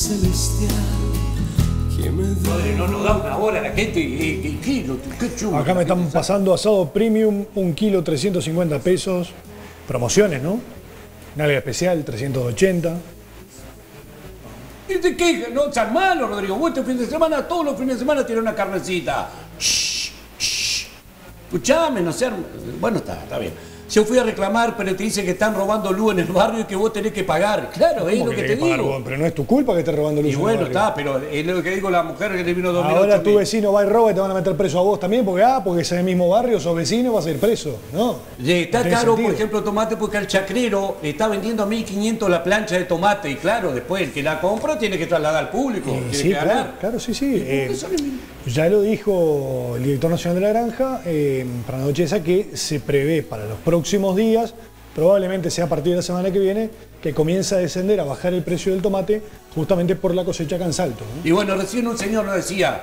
Speaker 21: Celestial que me
Speaker 2: Padre, no nos da una hora la gente y, y, kilo, qué chulo.
Speaker 1: Acá me están pasando asado premium, un kilo 350 pesos. Promociones, ¿no? Nalga especial, 380.
Speaker 2: Y te quejas, no seas malo, Rodrigo. Vos este fin de semana, todos los fines de semana tiene una carnecita. Shh, shh. Escuchame, no seas... Bueno, está, está bien. Yo fui a reclamar, pero te dice que están robando luz en el barrio y que vos tenés que pagar. Claro, es
Speaker 1: ¿Cómo
Speaker 2: lo que, te
Speaker 1: pagar
Speaker 2: digo.
Speaker 1: Pero no es tu culpa que estés robando luz.
Speaker 2: Y
Speaker 1: en el
Speaker 2: bueno, está, pero es lo que digo la mujer que le vino a dormir
Speaker 1: Ahora
Speaker 2: ocho
Speaker 1: tu vecino va y roba y te van a meter preso a vos también, porque ah, porque es el mismo barrio, sos vecino, vas a ir preso. No.
Speaker 2: Y está
Speaker 1: No
Speaker 2: caro,
Speaker 1: sentido.
Speaker 2: por ejemplo, tomate porque el chacrero le está vendiendo a 1500 la plancha de tomate. Y claro, después el que la compra tiene que trasladar al público.
Speaker 1: Eh,
Speaker 2: tiene
Speaker 1: sí,
Speaker 2: que
Speaker 1: claro,
Speaker 2: ganar.
Speaker 1: claro, sí, sí. Eh, ya lo dijo el director nacional de la granja, eh, para Nocheza, que se prevé para los próximos días, probablemente sea a partir de la semana que viene, que comienza a descender, a bajar el precio del tomate, justamente por la cosecha acá en Salto. ¿no?
Speaker 2: Y bueno, recién un señor nos decía,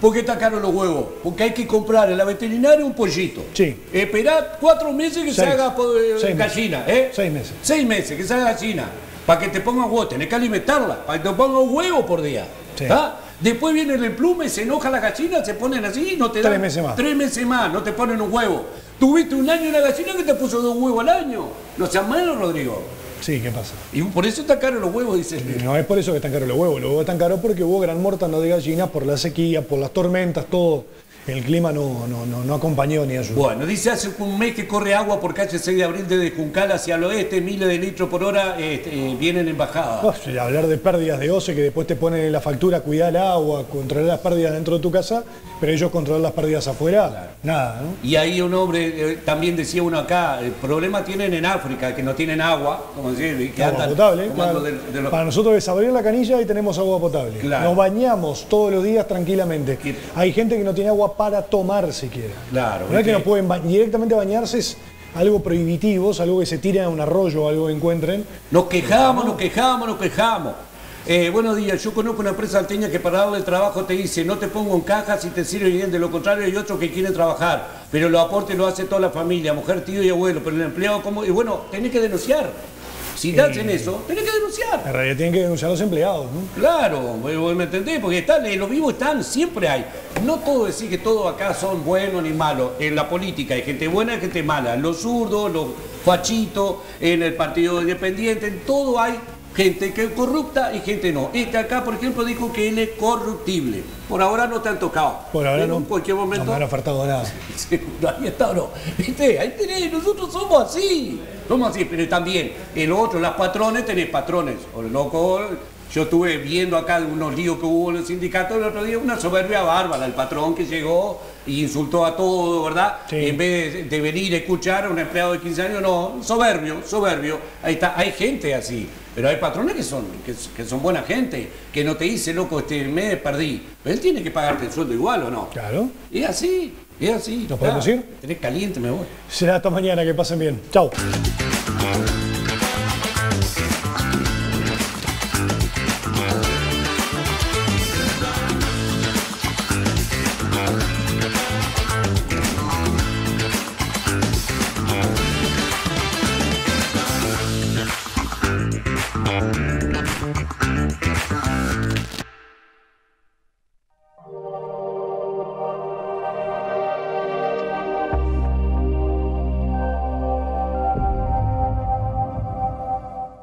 Speaker 2: ¿por qué está caro los huevos? Porque hay que comprar en la veterinaria un pollito.
Speaker 1: Sí.
Speaker 2: Esperar cuatro meses que se haga eh,
Speaker 1: Seis meses.
Speaker 2: gallina, ¿eh?
Speaker 1: Seis meses.
Speaker 2: Seis meses que se haga gallina. Para que te pongan huevo, tenés que alimentarla, para que te pongan un huevo por día.
Speaker 1: Sí.
Speaker 2: ¿Ah? Después viene el emplume, se enoja la gallina, se ponen así y no te
Speaker 1: Tres
Speaker 2: dan.
Speaker 1: meses más.
Speaker 2: Tres meses más, no te ponen un huevo. Tuviste un año una gallina que te puso dos huevos al año. No seas malo, Rodrigo.
Speaker 1: Sí, ¿qué pasa?
Speaker 2: Y por eso está caro los huevos, dice
Speaker 1: No es por eso que están caros los huevos, los huevos están caros porque hubo gran mortandad de gallinas por la sequía, por las tormentas, todo el clima no, no, no, no acompañó ni ayudó.
Speaker 2: Bueno, dice hace un mes que corre agua por calle 6 de abril desde Juncal hacia el oeste, miles de litros por hora este, eh, vienen en bajada.
Speaker 1: Oh, hablar de pérdidas de OCE que después te ponen en la factura, cuidar el agua, controlar las pérdidas dentro de tu casa, pero ellos controlar las pérdidas afuera, nada, ¿no?
Speaker 2: Y ahí un hombre, eh, también decía uno acá, el problema tienen en África, que no tienen agua, como decir, que
Speaker 1: Agua
Speaker 2: andan
Speaker 1: potable,
Speaker 2: tomando
Speaker 1: claro.
Speaker 2: de- de los-
Speaker 1: Para nosotros es abrir la canilla y tenemos agua potable.
Speaker 2: Claro.
Speaker 1: Nos bañamos todos los días tranquilamente. Hay gente que no tiene agua para tomar siquiera.
Speaker 2: Claro.
Speaker 1: ¿Verdad que
Speaker 2: porque-
Speaker 1: no pueden ba- directamente bañarse? Es algo prohibitivo, es algo que se tira a un arroyo o algo que encuentren.
Speaker 2: Nos quejamos, nos quejamos, nos quejamos. Eh, buenos días, yo conozco una empresa alteña que para darle trabajo te dice no te pongo en caja si te sirve bien, de lo contrario hay otros que quieren trabajar, pero los aportes lo hace toda la familia, mujer, tío y abuelo, pero el empleado como... Y bueno, tenés que denunciar. Si te hacen eso, tenés que denunciar.
Speaker 1: En realidad tienen que denunciar a los empleados, ¿no?
Speaker 2: Claro, me entendés, porque están, en los vivos están, siempre hay. No todo decir que todos acá son buenos ni malos. En la política hay gente buena y gente mala. Los zurdos, los fachitos, en el partido independiente, en todo hay gente que es corrupta y gente no. Este acá, por ejemplo, dijo que él es corruptible. Por ahora no te han tocado.
Speaker 1: Por ahora
Speaker 2: Pero
Speaker 1: no.
Speaker 2: En cualquier momento.
Speaker 1: No me han ofertado nada.
Speaker 2: Ahí está, ¿no? ¿Viste? Ahí tenés, nosotros somos así. Somos así, pero también el otro, las patrones, tenés patrones. O loco, yo estuve viendo acá unos líos que hubo en el sindicato el otro día, una soberbia bárbara. El patrón que llegó y insultó a todo, ¿verdad? En vez de, de venir a escuchar a un empleado de 15 años, no, soberbio, soberbio. Ahí está, hay gente así. Pero hay patrones que son, que, que son buena gente, que no te dice, loco, este mes perdí. Pero él tiene que pagarte el sueldo igual o no.
Speaker 1: Claro.
Speaker 2: Es así, es así.
Speaker 1: ¿Nos podemos ir?
Speaker 2: Tenés caliente, me voy.
Speaker 1: Será hasta mañana, que pasen bien. Chao.